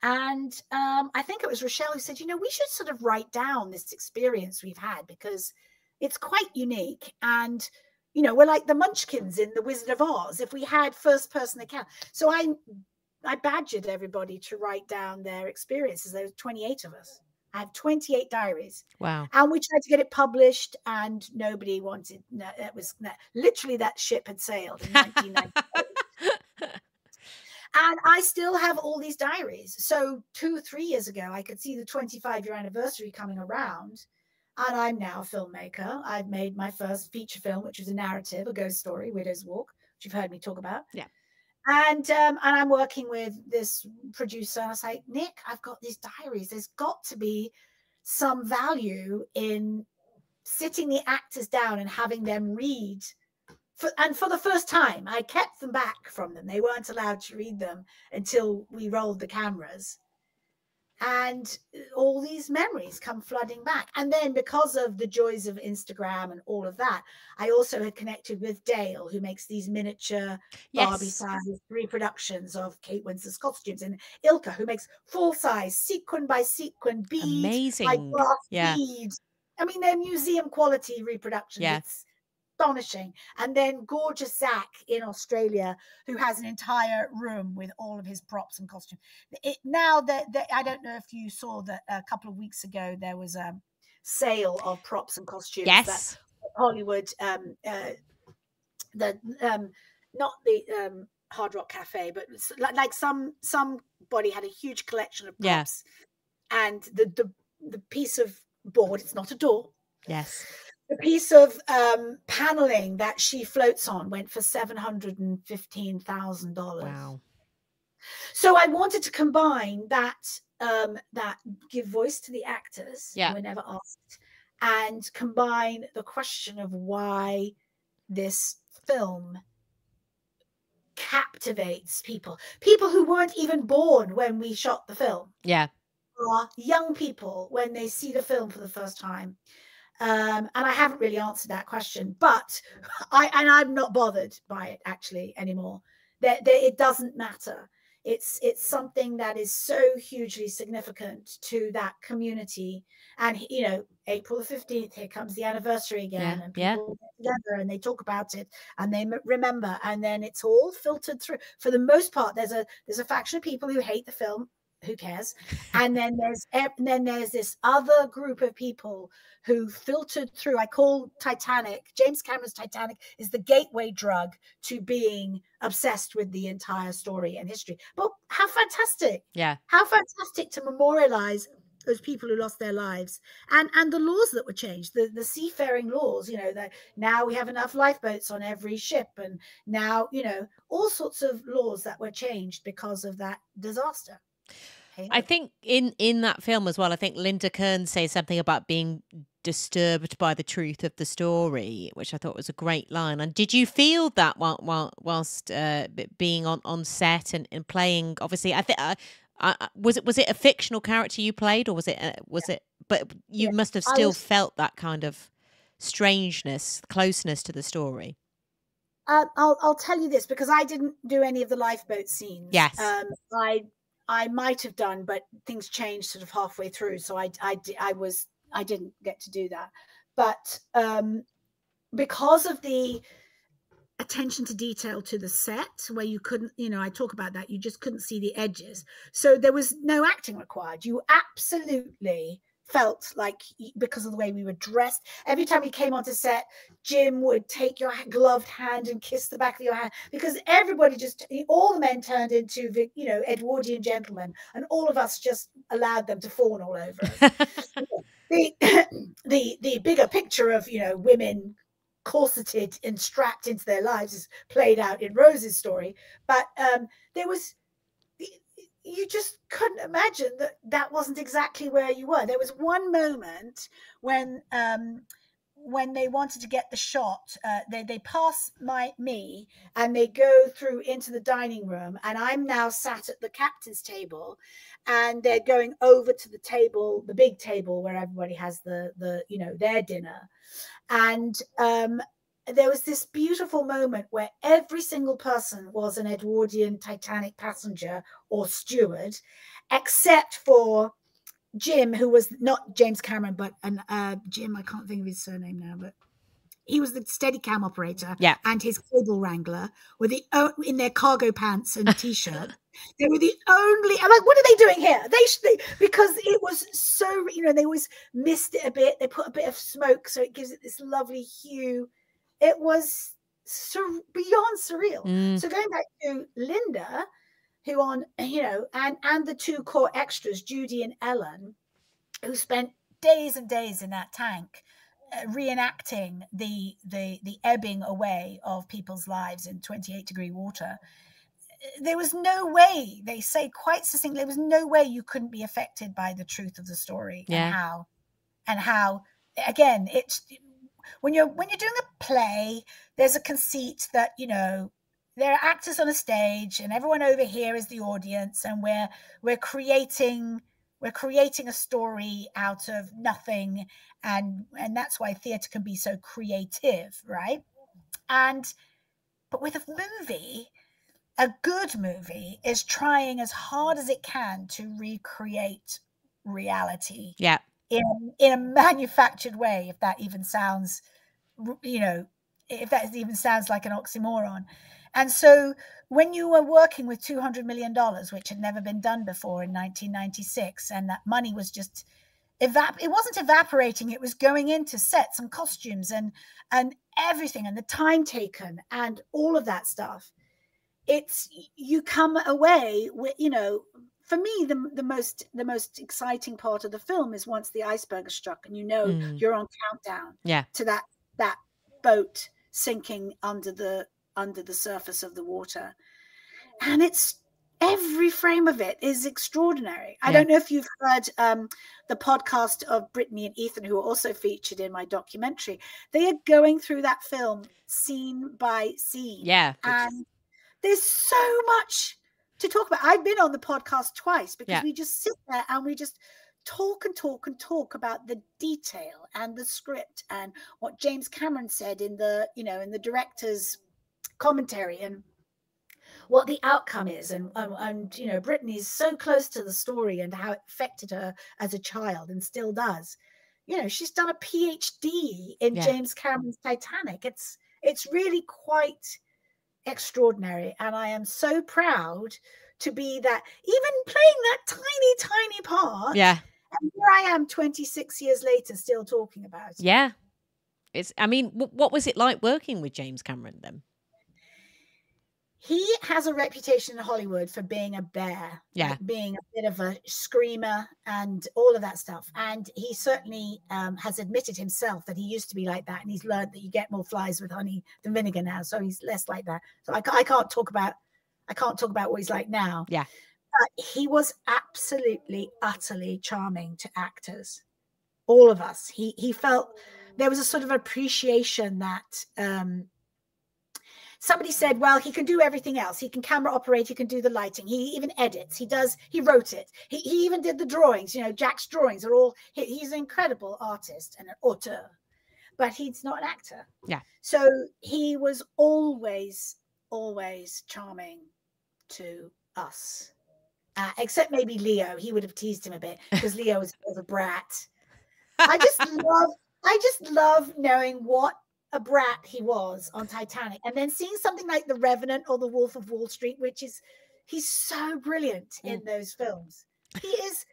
And um, I think it was Rochelle who said, you know, we should sort of write down this experience we've had because it's quite unique. And you know, we're like the munchkins in the Wizard of Oz. If we had first person account. So I I badgered everybody to write down their experiences. There were 28 of us. I have 28 diaries. Wow. And we tried to get it published and nobody wanted no, it was no, literally that ship had sailed in 1998. and I still have all these diaries. So 2 3 years ago I could see the 25 year anniversary coming around and I'm now a filmmaker. I've made my first feature film, which was a narrative, a ghost story, Widow's Walk, which you've heard me talk about. Yeah. And um, and I'm working with this producer. I like, Nick, I've got these diaries. There's got to be some value in sitting the actors down and having them read. For, and for the first time, I kept them back from them. They weren't allowed to read them until we rolled the cameras and uh, all these memories come flooding back and then because of the joys of instagram and all of that i also had connected with dale who makes these miniature yes. barbie size reproductions of kate winslet's costumes and ilka who makes full size sequin by sequin bead amazing by glass yeah. bead i mean they're museum quality reproductions yeah. it's astonishing. And then gorgeous Zach in Australia, who has an entire room with all of his props and costumes. It, now that I don't know if you saw that a couple of weeks ago there was a sale of props and costumes. Yes, Hollywood. Um, uh, the um, not the um, Hard Rock Cafe, but like, like some somebody had a huge collection of props, yeah. and the the the piece of board. It's not a door. Yes the piece of um, paneling that she floats on went for seven hundred and fifteen thousand dollars. Wow! So I wanted to combine that um, that give voice to the actors yeah. who were never asked, and combine the question of why this film captivates people, people who weren't even born when we shot the film. Yeah. Or young people when they see the film for the first time um, and I haven't really answered that question, but I and I'm not bothered by it actually anymore. That, that it doesn't matter. It's it's something that is so hugely significant to that community. And you know, April the fifteenth, here comes the anniversary again, yeah, and people yeah. get together and they talk about it and they remember, and then it's all filtered through. For the most part, there's a there's a faction of people who hate the film who cares? And then there's and then there's this other group of people who filtered through i call titanic james cameron's titanic is the gateway drug to being obsessed with the entire story and history. But how fantastic. Yeah. How fantastic to memorialize those people who lost their lives and and the laws that were changed the the seafaring laws you know that now we have enough lifeboats on every ship and now you know all sorts of laws that were changed because of that disaster I think in in that film as well, I think Linda Kern says something about being disturbed by the truth of the story, which I thought was a great line. And did you feel that while, while whilst uh, being on, on set and, and playing? Obviously, I think. Uh, uh, was it was it a fictional character you played, or was it uh, was yeah. it? But you yeah. must have still was, felt that kind of strangeness, closeness to the story. Uh, I'll I'll tell you this because I didn't do any of the lifeboat scenes. Yes, um, I I might have done, but things changed sort of halfway through, so I I I was I didn't get to do that. But um, because of the attention to detail to the set where you couldn't you know i talk about that you just couldn't see the edges so there was no acting required you absolutely felt like because of the way we were dressed. Every time we came onto set, Jim would take your gloved hand and kiss the back of your hand because everybody just, all the men turned into, you know, Edwardian gentlemen, and all of us just allowed them to fawn all over the, the the bigger picture of you know women corseted and strapped into their lives is played out in Rose's story, but um, there was you just couldn't imagine that that wasn't exactly where you were. There was one moment when um, when they wanted to get the shot, uh, they they pass my me and they go through into the dining room, and I'm now sat at the captain's table, and they're going over to the table, the big table where everybody has the the you know their dinner, and um, there was this beautiful moment where every single person was an Edwardian Titanic passenger or steward, except for Jim, who was not James Cameron, but an uh, Jim. I can't think of his surname now, but he was the Steadicam operator. Yeah, and his cable wrangler were the in their cargo pants and t-shirt. they were the only. I'm like, what are they doing here? They should they, because it was so you know they always missed it a bit. They put a bit of smoke so it gives it this lovely hue it was sur- beyond surreal. Mm. So going back to Linda, who on you know, and and the two core extras, Judy and Ellen, who spent days and days in that tank. Uh, reenacting the the the ebbing away of people's lives in 28 degree water there was no way they say quite succinctly there was no way you couldn't be affected by the truth of the story yeah. and how and how again it's when you're when you're doing a play, there's a conceit that you know there are actors on a stage, and everyone over here is the audience, and we're we're creating we're creating a story out of nothing and and that's why theater can be so creative right? And but with a movie a good movie is trying as hard as it can to recreate reality. Yeah in in a manufactured way if that even sounds you know if that even sounds like an oxymoron. And so when you were working with 200 million dollars which had never been done before in 1996 and that money was just evap it wasn't evaporating it was going into sets and costumes and and everything and the time taken and all of that stuff it's you come away with you know for me the, the most the most exciting part of the film is once the iceberg is struck and you know mm. you're on countdown yeah to that that boat sinking under the under the surface of the water and it's every frame of it is extraordinary. I don't know if you've heard um, the podcast of Brittany and Ethan, who are also featured in my documentary. They are going through that film scene by scene. Yeah. And there's so much to talk about. I've been on the podcast twice because yeah. we just sit there and we just talk and talk and talk about the detail and the script and what James Cameron said in the, you know, in the director's commentary and what the outcome is and, and, and you know brittany's so close to the story and how it affected her as a child and still does you know she's done a phd in yeah. james cameron's titanic it's it's really quite extraordinary and i am so proud to be that even playing that tiny tiny part yeah. and here i am 26 years later still talking about it. Yeah. It's i mean what was it like working with james cameron then he has a reputation in Hollywood for being a bear, yeah, like being a bit of a screamer and all of that stuff. And he certainly um, has admitted himself that he used to be like that, and he's learned that you get more flies with honey than vinegar now, so he's less like that. So I, I can't talk about I can't talk about what he's like now. Yeah, but he was absolutely, utterly charming to actors, all of us. He he felt there was a sort of appreciation that um, somebody said, well, he can do everything else. He can camera operate, he can do the lighting, he even edits, he does, he wrote it, he, he even did the drawings. You know, Jack's drawings are all, he, he's an incredible artist and an auteur, but he's not an actor. Yeah. So he was always, always charming to us. Uh, except maybe Leo, he would have teased him a bit because Leo was a brat. I just love, I just love knowing what a brat he was on Titanic, and then seeing something like The Revenant or The Wolf of Wall Street, which is he's so brilliant mm. in those films. He is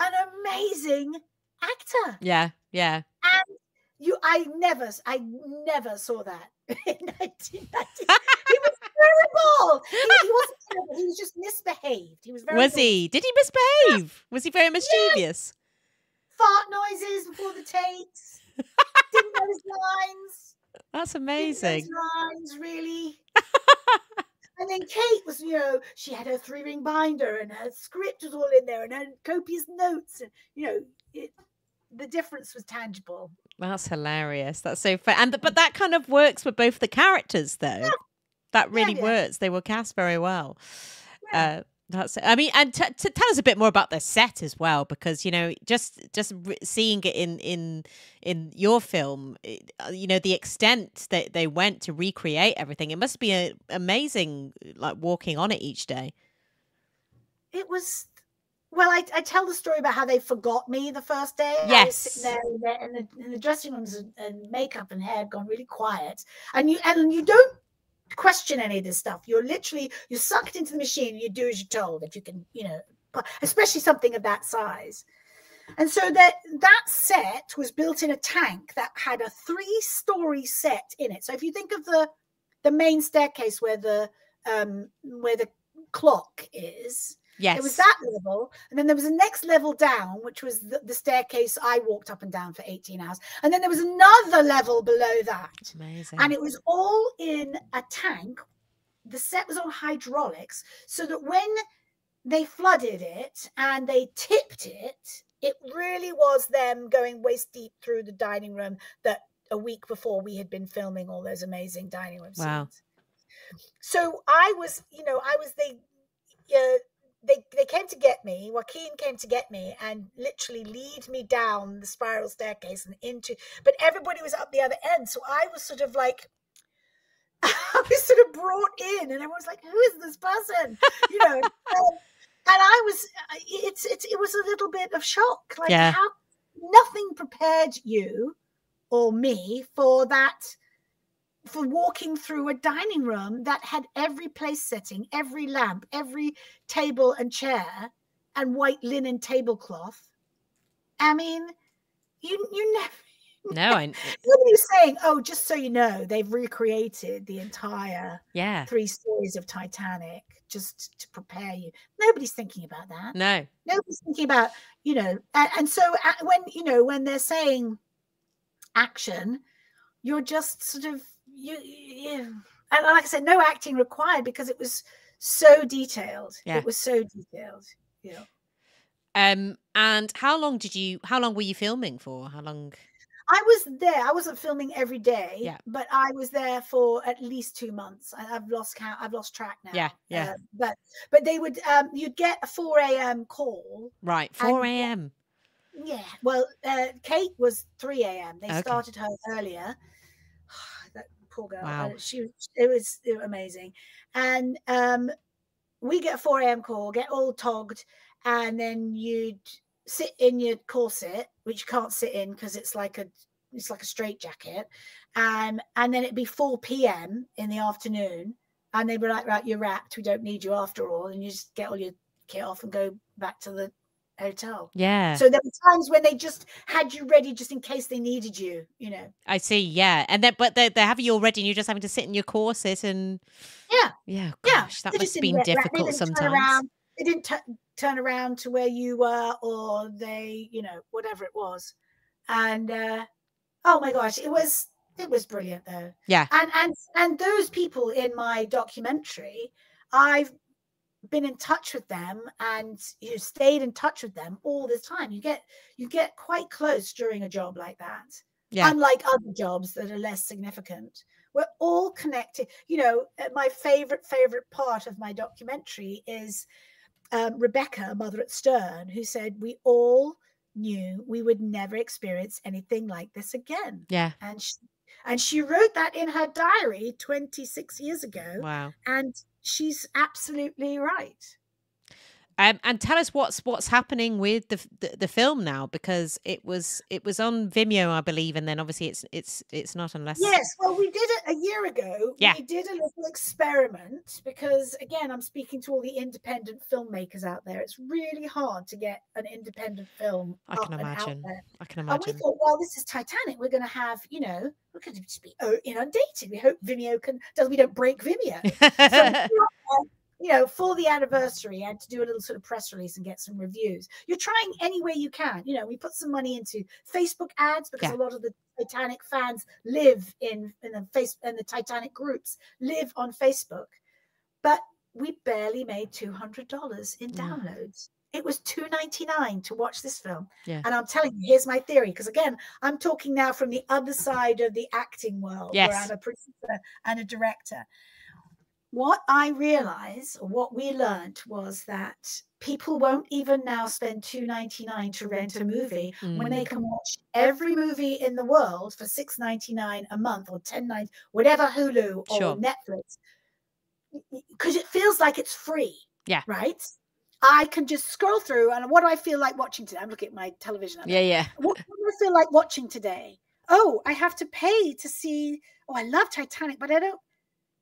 an amazing actor. Yeah, yeah. And you, I never, I never saw that in 1990. he was terrible. He, he, wasn't terrible. He was just misbehaved. He was very. Was he? Did he misbehave? Yeah. Was he very mischievous? Yes. Fart noises before the takes. Didn't know his lines. That's amazing. Lines, really. and then Kate was, you know, she had her three ring binder and her script was all in there and her copious notes, and you know, it, the difference was tangible. That's hilarious. That's so fun. And the, but that kind of works with both the characters, though. Yeah. That really yeah, yeah. works. They were cast very well. Uh, that's. I mean, and t- t- tell us a bit more about the set as well, because you know, just just re- seeing it in in in your film, it, uh, you know, the extent that they went to recreate everything, it must be a, amazing, like walking on it each day. It was. Well, I, I tell the story about how they forgot me the first day. Yes, there in the, in the dressing rooms and, and makeup and hair had gone really quiet, and you and you don't question any of this stuff. You're literally you're sucked into the machine you do as you're told. If you can, you know, especially something of that size. And so that that set was built in a tank that had a three-story set in it. So if you think of the the main staircase where the um where the clock is, Yes. There was that level. And then there was a next level down, which was the, the, staircase I walked up and down for 18 hours. And then there was another level below that. Amazing. And it was all in a tank. The set was on hydraulics so that when they flooded it and they tipped it, it really was them going waist deep through the dining room that a week before we had been filming all those amazing dining room scenes. Wow. So I was, you know, I was the uh, they they came to get me. Joaquin came to get me and literally lead me down the spiral staircase and into. But everybody was up the other end, so I was sort of like. I was sort of brought in, and everyone's like, "Who is this person?" You know, and I was. uh, It's it's it was a little bit of shock. Like Yeah. how nothing prepared you or me for that for walking through a dining room that had every place setting, every lamp, every table and chair, and white linen tablecloth. I mean, you you never No, I, nobody's saying, oh, just so you know, they've recreated the entire yeah. three stories of Titanic just to prepare you. Nobody's thinking about that No. nobody's thinking about you know and, and so uh, when you know when they're saying action you're just sort of you, you and like i said no acting required because it was so detailed Yeah. it was so detailed yeah Um, and how long did you? How long were you filming for? How long? i was there i wasn't filming every day Yeah. but i was there for at least two months I, i've lost count i've lost track now Yeah, yeah. Um, but but they would um you'd get a 4 a.m call Right, four a.m. Yeah, well, uh, Kate was 3 a.m. They Okay. started her earlier. Poor girl. Wow. She it was, it was amazing. And um, we get a 4 a.m. call, get all togged, and then you'd sit in your corset, which you can't sit in because it's like a it's like a straight jacket. Um, and then it'd be 4 p.m. in the afternoon, and they'd be like, right, you're wrapped. We don't need you after all. And you just get all your kit off and go back to the hotel. Yeah, So there were times when they just had you ready just in case they needed you, you know. I see. Yeah, and then but they they have you already and you're just having to sit in your courses and Yeah. yeah. Yeah. Gosh, that They must have been get ra- they difficult sometimes. around- They didn't tu- turn around to where you were or they, you know, whatever it was. And uh oh my gosh, it was it was brilliant though. Yeah. And and and those people in my documentary, I've been in touch with them and you stayed in touch with them all the time. You get you get quite close during a job like that. Yeah. unlike other jobs that are less significant we're all connected you know uh, my favorite favorite part of my documentary is um, rebecca mother at stern who said we all knew we would never experience anything like this again Yeah. and she, and she wrote that in her diary 26 years ago Wow. and she's absolutely right Um, and tell us what's what's happening with the, the the film now because it was it was on Vimeo, I believe, and then obviously it's it's it's not unless Yes, well, we did it a year ago. Yeah. We did a little experiment because, again, I'm speaking to all the independent filmmakers out there. It's really hard to get an independent film. I can imagine. I can And we imagine. thought, well, this is Titanic. We're going to have, you know, we're going to just be inundated. We hope Vimeo can, does we don't break Vimeo. So you know, for the anniversary and to do a little sort of press release and get some reviews. You're trying any way you can. You know, we put some money into Facebook ads because Yeah. a lot of the Titanic fans live in in the face and the Titanic groups live on Facebook. But we barely made two hundred dollars in Mm. downloads. It was two ninety nine to watch this film, Yeah. and I'm telling you, here's my theory. Because again, I'm talking now from the other side of the acting world, where I'm a producer and a director what I realized, or what we learned, was that people won't even now spend two ninety nine to rent a movie when they Mm. can watch every movie in the world for six ninety nine a month or ten nine, whatever Hulu or Sure. Netflix, because it feels like it's free. Yeah. Right. I can just scroll through, and what do I feel like watching today? I'm looking at my television. the yeah, yeah. what, what do I feel like watching today? Oh, I have to pay to see. Oh, I love Titanic, but I don't.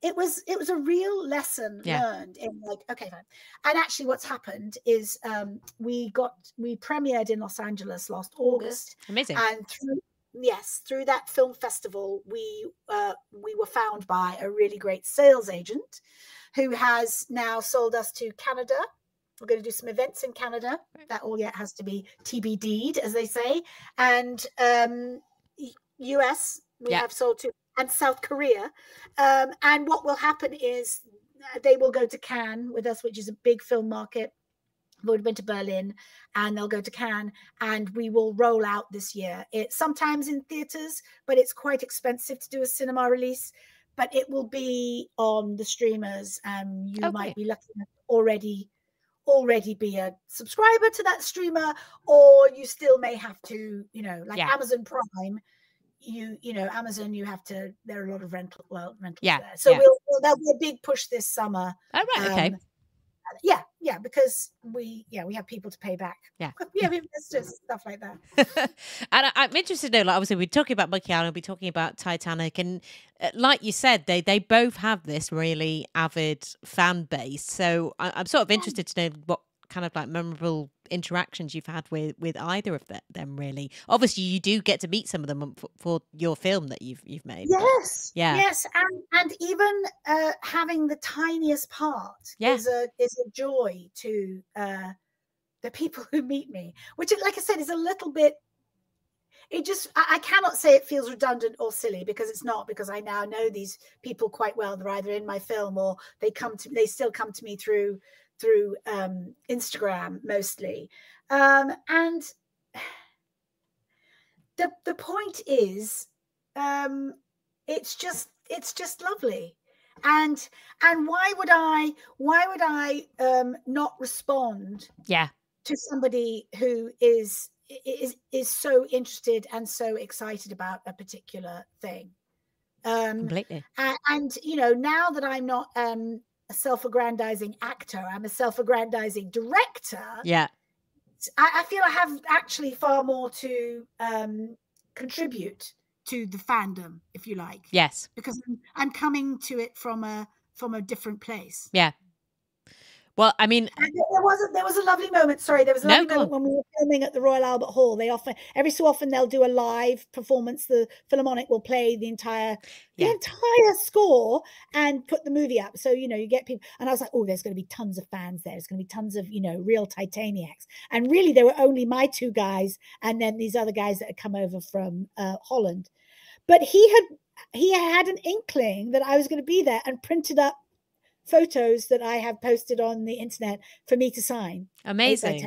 It was it was a real lesson Yeah. learned in like okay fine. And actually, what's happened is um, we got we premiered in Los Angeles last August, Amazing. and through yes through that film festival we uh, we were found by a really great sales agent who has now sold us to Canada. We're going to do some events in Canada. That all yet has to be TBD'd, as they say. And um, US, we Yeah. have sold to, and South Korea. Um, and what will happen is uh, they will go to Cannes with us, which is a big film market. We've already been to Berlin and they'll go to Cannes and we will roll out this year. It's sometimes in theaters, but it's quite expensive to do a cinema release. But it will be on the streamers. Um, you Okay. might be looking at already already be a subscriber to that streamer or you still may have to you know like Yeah. amazon prime you you know amazon you have to there are a lot of rental well rentals Yeah, there so yeah. we'll, we'll there'll be a big push this summer Oh right, okay. um, yeah yeah because we yeah we have people to pay back Yeah. we have investors stuff like that and I, I'm interested to know, like, obviously, we're talking about Monkey Island, we're talking about Titanic, and uh, like you said, they they both have this really avid fan base. So I, I'm sort of interested to know what kind of like memorable interactions you've had with with either of them. Really, obviously, you do get to meet some of them for, for your film that you've you've made. Yes. Yeah. Yes, and and even uh, having the tiniest part Yeah. is a is a joy to uh, the people who meet me. Which, like I said, is a little bit. It just I, I cannot say it feels redundant or silly because it's not because I now know these people quite well. They're either in my film or they come to they still come to me through through um, Instagram mostly, um, and the the point is um it's just it's just lovely. And and why would i why would i um not respond Yeah, to somebody who is is is so interested and so excited about a particular thing? Um completely. and, and you know now that i'm not um a self-aggrandizing actor i'm a self-aggrandizing director Yeah, I, I feel I have actually far more to um, contribute to the fandom, if you like, yes, because I'm, I'm coming to it from a from a different place. yeah. Well, I mean, And there was a, there was a lovely moment. Sorry, there was a lovely go moment when we were filming at the Royal Albert Hall. They often every so often they'll do a live performance. The Philharmonic will play the entire the entire score and put the movie up. So you know you get people. And I was like, oh, there's going to be tons of fans there. There's going to be tons of you know real Titaniacs. And really, there were only my two guys and then these other guys that had come over from uh, Holland. But he had he had an inkling that I was going to be there and printed up photos that I have posted on the internet for me to sign. amazing.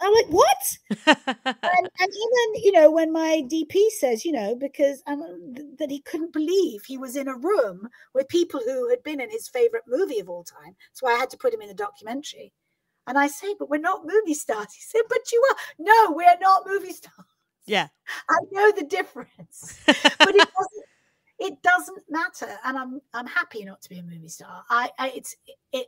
I'm like, what? and, and even you know when my DP says you know because um, th- that he couldn't believe he was in a room with people who had been in his favorite movie of all time. So I had to put him in the documentary. And I say, but we're not movie stars. He said, but you are. No, we're not movie stars. yeah, I know the difference, but it doesn't. It doesn't matter, and I'm I'm happy not to be a movie star. I, I it's it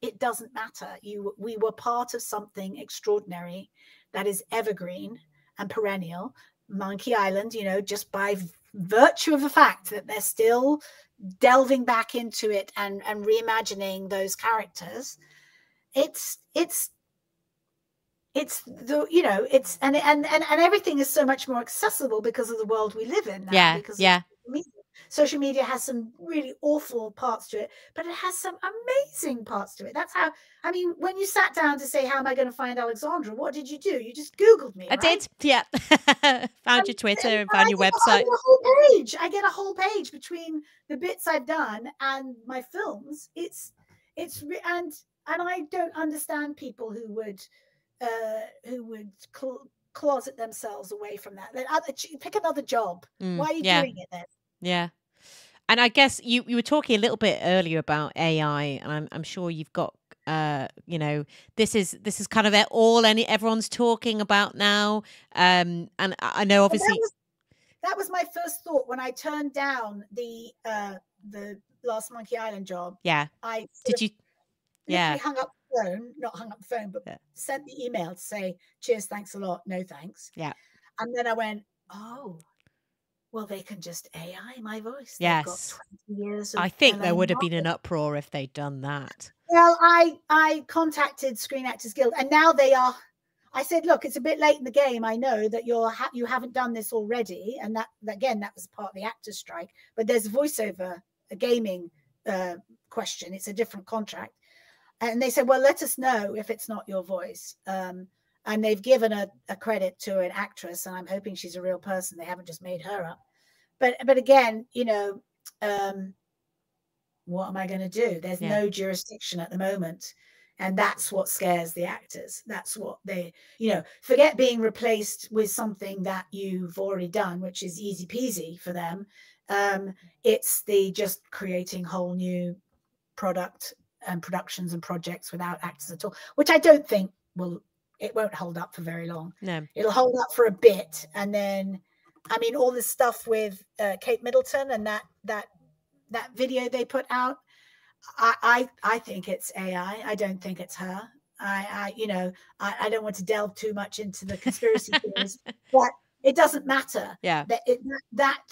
it doesn't matter. You we were part of something extraordinary that is evergreen and perennial. Monkey Island, you know, just by virtue of the fact that they're still delving back into it and and reimagining those characters, it's it's it's the you know it's and and and, and everything is so much more accessible because of the world we live in now yeah, because yeah. Media. social media has some really awful parts to it but it has some amazing parts to it that's how i mean when you sat down to say how am i going to find alexandra what did you do you just googled me I right? did. Yeah, found your Twitter and and found I your get a- I website. get a whole page i get a whole page between the bits i've done and my films it's it's and and i don't understand people who would uh who would closet themselves away from that then pick another job Mm, why are you yeah, doing it then yeah. And I guess you you were talking a little bit earlier about AI, and I'm I'm sure you've got uh you know this is this is kind of all any everyone's talking about now. Um, and I know obviously that was my first thought when i turned down the uh the last monkey island job yeah. i Did you? Yeah. hung up phone not hung up the phone but Yeah. sent the email to say cheers thanks a lot no thanks Yeah. and then i went oh well they can just ai my voice Yes. got 20 years I think there would have been an uproar if they'd done that. well i i contacted screen actors guild and now they are i said look it's a bit late in the game i know that you're ha- you haven't done this already and that again that was part of the actors strike but there's voiceover a gaming uh, question it's a different contract and they said well let us know if it's not your voice. Um, and they've given a, a credit to an actress and i'm hoping she's a real person. They haven't just made her up. But but again you know um, what am i going to do? There's Yeah. no jurisdiction at the moment. And that's what scares the actors. That's what they you know forget being replaced with something that you've already done which is easy peasy for them. Um it's the just creating whole new product um, productions and projects without actors at all, which I don't think will it won't hold up for very long. No, It'll hold up for a bit, and then I mean all this stuff with uh, Kate Middleton and that that that video they put out. I I, I think it's AI. I don't think it's her. I, I you know I, I don't want to delve too much into the conspiracy theories, but it doesn't matter yeah, that it, that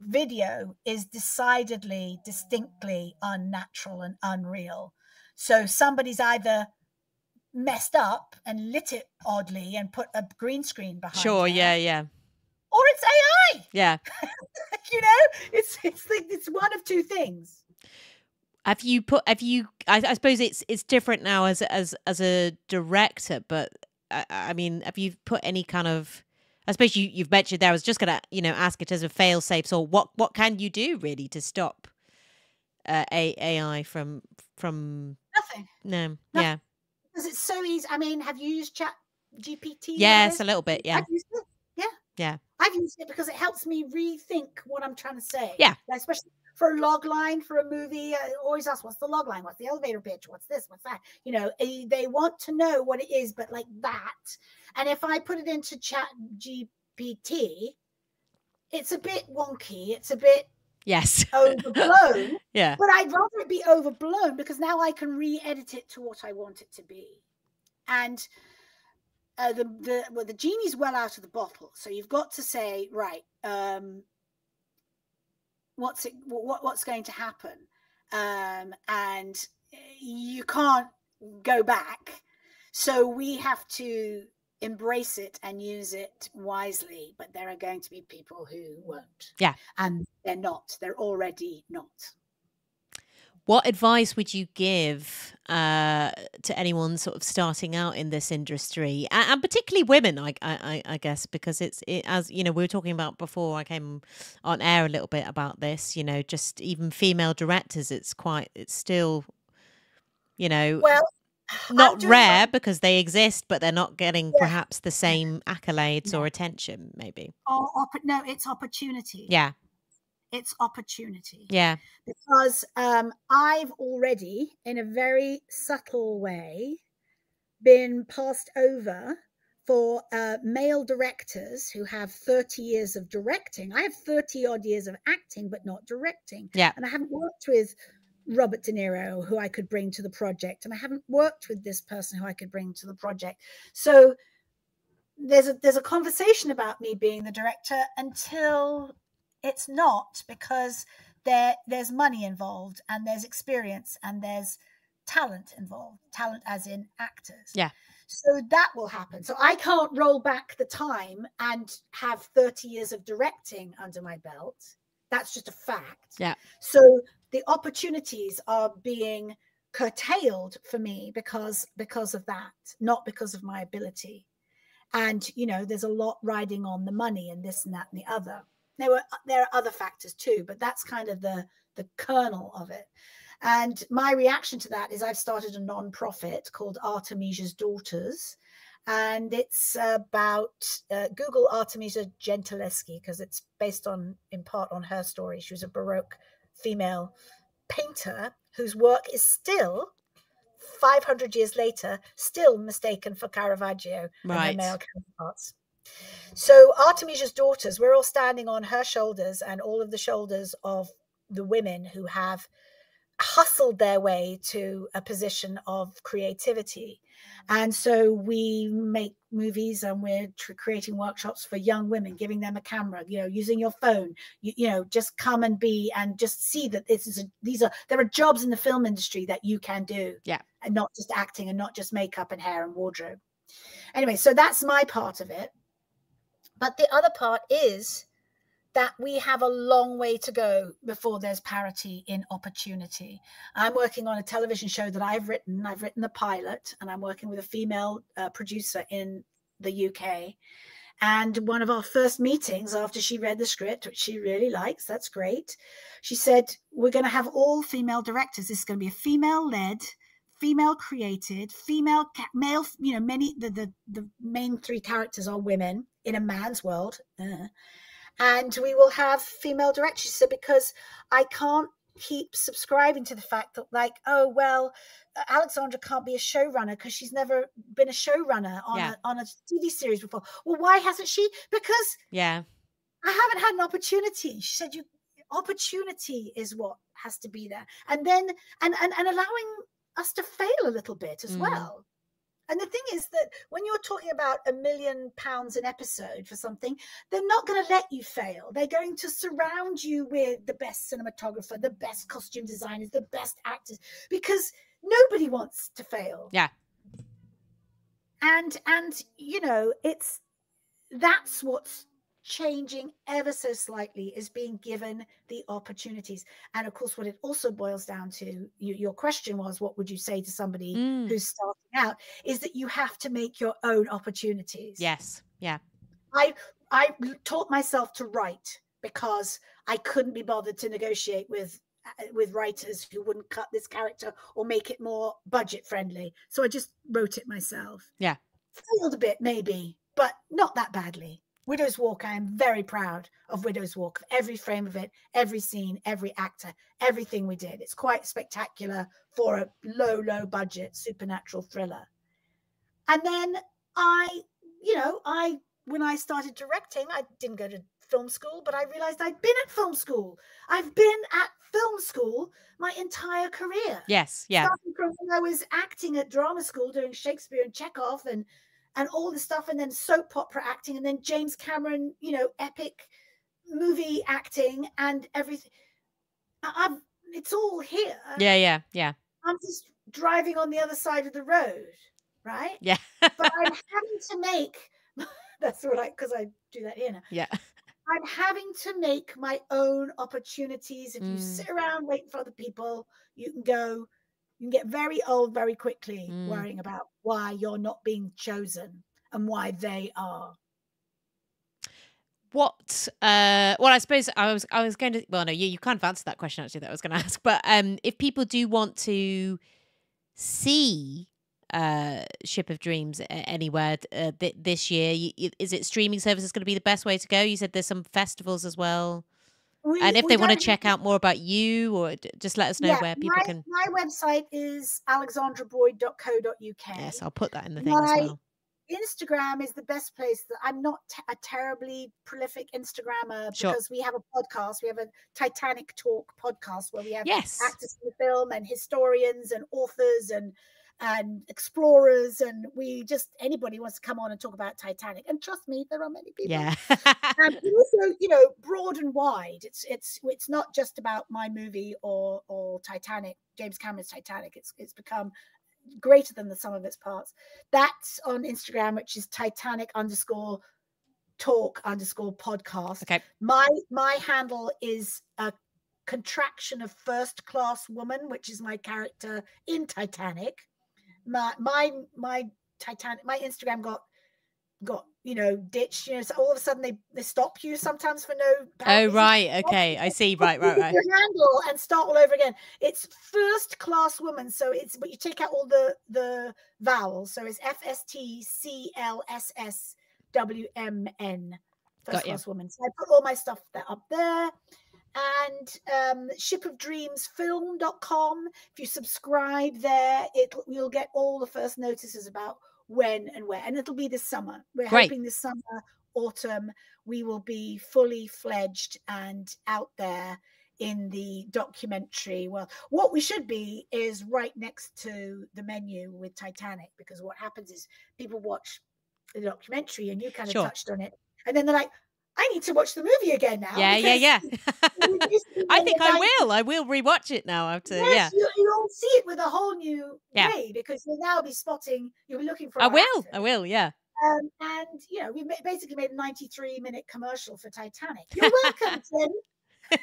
video is decidedly distinctly unnatural and unreal so somebody's either messed up and lit it oddly and put a green screen behind it. sure, yeah, yeah, or it's ai yeah. you know it's it's like it's one of two things Have you put? Have you? I, I suppose it's it's different now as as as a director, but I, I mean, have you put any kind of? I suppose you you've mentioned there. I was just gonna you know ask it as a fail safe. So what what can you do really to stop uh, a, AI from from nothing no No. yeah because it's so easy i mean have you used chat gpt yes a little bit yeah I've used it. Yeah. Yeah. I've used it because it helps me rethink what I'm trying to say. Yeah. Like, especially for a log line for a movie. I always ask, what's the log line? What's the elevator pitch? What's this? What's that? You know, eh, they want to know what it is, but like that. And if I put it into chat GPT, it's a bit wonky. It's a bit yes overblown. yeah But I'd rather it be overblown because now I can re-edit it to what I want it to be. And uh, the the well, the genie's well out of the bottle. So you've got to say, right, um, what's it? What what's going to happen? Um, and you can't go back. So we have to embrace it and use it wisely. But there are going to be people who won't. Yeah. and they're not. They're already not. What advice would you give uh, to anyone sort of starting out in this industry, and, and particularly women? I, I, I guess because it's it, as you know we were talking about before I came on air a little bit about this. You know, just even female directors, it's quite it's still, you know, Well, not rare because they exist, but they're not getting Yeah. perhaps the same accolades No. or attention. Maybe, or, opp- no, it's opportunity. yeah, It's opportunity. yeah, Because um, I've already, in a very subtle way, been passed over for uh, male directors who have 30 years of directing. I have 30 odd years of acting, but not directing. Yeah. And I haven't worked with Robert De Niro, who I could bring to the project, and I haven't worked with this person who I could bring to the project. So there's a there's a conversation about me being the director until it's not because there there's money involved and there's experience and there's talent involved talent as in actors. Yeah. so that will happen. So i can't roll back the time and have 30 years of directing under my belt. That's just a fact. Yeah. so the opportunities are being curtailed for me because because of that not because of my ability. And you know there's a lot riding on the money and this and that and the other there were there are other factors too but that's kind of the the kernel of it. And my reaction to that is i've started a non-profit called artemisia's daughters and it's about uh, google artemisia gentileschi because it's based on in part on her story. She was a baroque female painter whose work is still 500 years later still mistaken for caravaggio and Right. their male counterparts so Artemisia's daughters, we're all standing on her shoulders and all of the shoulders of the women who have hustled their way to a position of creativity. And so we make movies and we're tr- creating workshops for young women, giving them a camera, you know, using your phone, you, you know, just come and be and just see that this is a, these are there are jobs in the film industry that you can do. Yeah. And not just acting and not just makeup and hair and wardrobe. Anyway, so that's my part of it. But the other part is that we have a long way to go before there's parity in opportunity. I'm working on a television show that I've written. I've written the pilot, and I'm working with a female uh, producer in the UK. And one of our first meetings after she read the script, which she really likes, that's great. She said, We're going to have all female directors. This is going to be a female led, female created, female, male, you know, many, the, the, the main three characters are women in a man's world. Uh, and we will have female directors. So because I can't keep subscribing to the fact that like oh well alexandra can't be a showrunner because she's never been a showrunner on Yeah. a on a tv series before well why hasn't she because Yeah. I haven't had an opportunity. She said, "You opportunity is what has to be there, and then and and, and allowing us to fail a little bit as Mm. well." And the thing is that when you're talking about a million pounds an episode for something, they're not going to let you fail. They're going to surround you with the best cinematographer, the best costume designers, the best actors, because nobody wants to fail. Yeah. And and you know, it's that's what's changing ever so slightly is being given the opportunities and of course what it also boils down to you, your question was what would you say to somebody Mm. who's starting out is that you have to make your own opportunities Yes. Yeah. i i taught myself to write because i couldn't be bothered to negotiate with uh, with writers who wouldn't cut this character or make it more budget friendly so i just wrote it myself Yeah. failed a bit maybe but not that badly widow's walk i am very proud of widow's walk every frame of it every scene every actor everything we did it's quite spectacular for a low low budget supernatural thriller and then i you know i when i started directing i didn't go to film school but i realized i'd been at film school i've been at film school my entire career Yes. Yeah. starting from when I was acting at drama school doing Shakespeare and Chekhov and and all the stuff, and then soap opera acting, and then James Cameron, you know, epic movie acting and everything. I've it's all here. Yeah. Yeah. Yeah. I'm just driving on the other side of the road, right? Yeah. But I'm having to make that's what I because I do that here now. yeah. I'm having to make my own opportunities. If you Mm. sit around waiting for other people, you can go, you can get very old very quickly Mm. worrying about why you're not being chosen and why they are. What? Uh, well, I suppose I was I was going to. Well, no, you you kind of answered that question actually that I was going to ask. But um, if people do want to see uh Ship of Dreams anywhere uh, th- this year, you, is it streaming services going to be the best way to go? You said there's some festivals as well, We- and if they want to check out more about you, or just let us know yeah, where people my, can. My website is alexandraboyd.co.uk. Yes, I'll put that in the thing as My- well. Instagram is the best place. That I'm not t- a terribly prolific Instagrammer Sure. because we have a podcast. We have a Titanic Talk podcast where we have Yes. actors in the film and historians and authors and and explorers and we just anybody wants to come on and talk about Titanic. And trust me, there are many people. Yeah. And also, you know, broad and wide. It's it's it's not just about my movie or or Titanic, James Cameron's Titanic. It's it's become greater than the sum of its parts. That's on Instagram, which is Titanic underscore talk underscore podcast. okay. My my handle is a contraction of first class woman, which is my character in Titanic. My my my Titanic my Instagram got got you know ditched. You know, so all of a sudden they they stop you sometimes for no. Oh right. Okay. I see. Right. Right. Right. Handle and start all over again. It's first class woman, so it's but you take out all the the vowels. So it's F S T C L S S W M N. First class woman. So I put all my stuff there up there. And um, shipofdreamsfilm.com. If you subscribe there, it you'll get all the first notices about when and where. And it'll be this summer. We're Great. hoping this summer, autumn, we will be fully fledged and out there in the documentary. Well, what we should be is right next to the menu with Titanic, because what happens is people watch the documentary and you kind of Sure. touched on it. And then they're like, I need to watch the movie again now. Yeah. Yeah. Yeah. we used to I think I will. I will rewatch it now after. Yeah. Yes, you, you'll see it with a whole new Yeah. way because you'll now be spotting, you'll be looking for. I will. actors. I will. Yeah. Um, and you know, we basically made a 93 minute commercial for Titanic. You're welcome, Tim.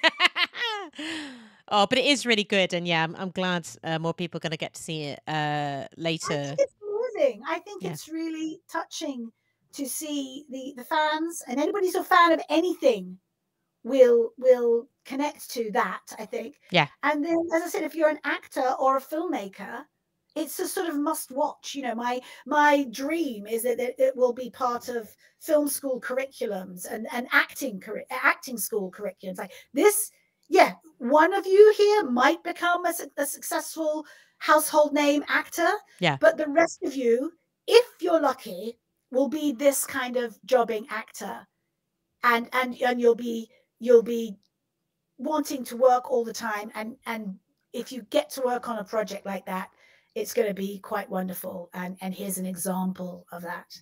oh, but it is really good, and yeah, I'm, I'm glad uh, more people are going to get to see it uh, I later. think it's moving. I think Yeah. it's really touching to see the the fans and anybody who's a fan of anything will will connect to that. I think. Yeah. And then, as I said, if you're an actor or a filmmaker, it's a sort of must watch. You know, my my dream is that it, it will be part of film school curriculums and and acting acting school curriculums. Like this, yeah, one of you here might become a, a successful household name actor. Yeah. But the rest of you, if you're lucky, will be this kind of jobbing actor. And and and you'll be you'll be wanting to work all the time. And and if you get to work on a project like that it's going to be quite wonderful. And and here's an example of that.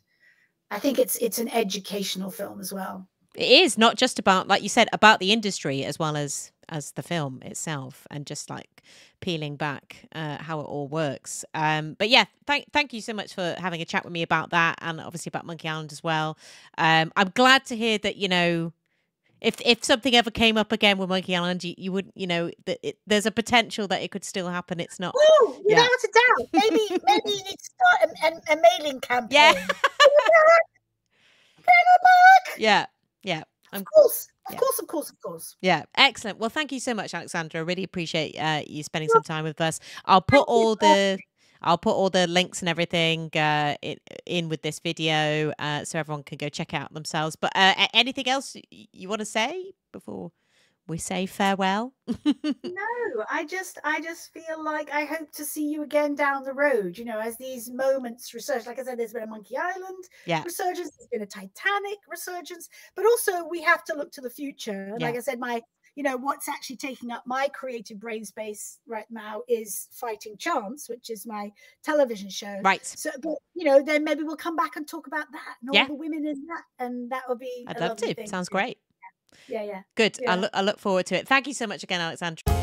I think it's it's an educational film as well it is not just about like you said about the industry as well as as the film itself and just like peeling back uh, how it all works um but yeah thank thank you so much for having a chat with me about that and obviously about monkey island as well um i'm glad to hear that you know if if something ever came up again with Monkey Island, you, you wouldn't you know that it, there's a potential that it could still happen. It's not. Oh, without yeah. a doubt. Maybe maybe you need to start a, a, a mailing campaign. Yeah. Back. Yeah. Yeah. Of course. Of yeah. course, of course, of course. Yeah, excellent. Well, thank you so much, Alexandra. I really appreciate uh, you spending some time with us. I'll put all the I'll put all the links and everything uh, in, in with this video uh, so everyone can go check out themselves. But uh, anything else you want to say before we say farewell? no, I just I just feel like I hope to see you again down the road. You know, as these moments resurge. Like I said, there's been a Monkey Island yeah. resurgence. There's been a Titanic resurgence, but also we have to look to the future. Yeah. Like I said, my you know what's actually taking up my creative brain space right now is fighting chance which is my television show right so but you know then maybe we'll come back and talk about that and all yeah. the women in that and that will be i'd love to sounds great yeah yeah. Good. Yeah. I, look, I look forward to it. Thank you so much again alexandra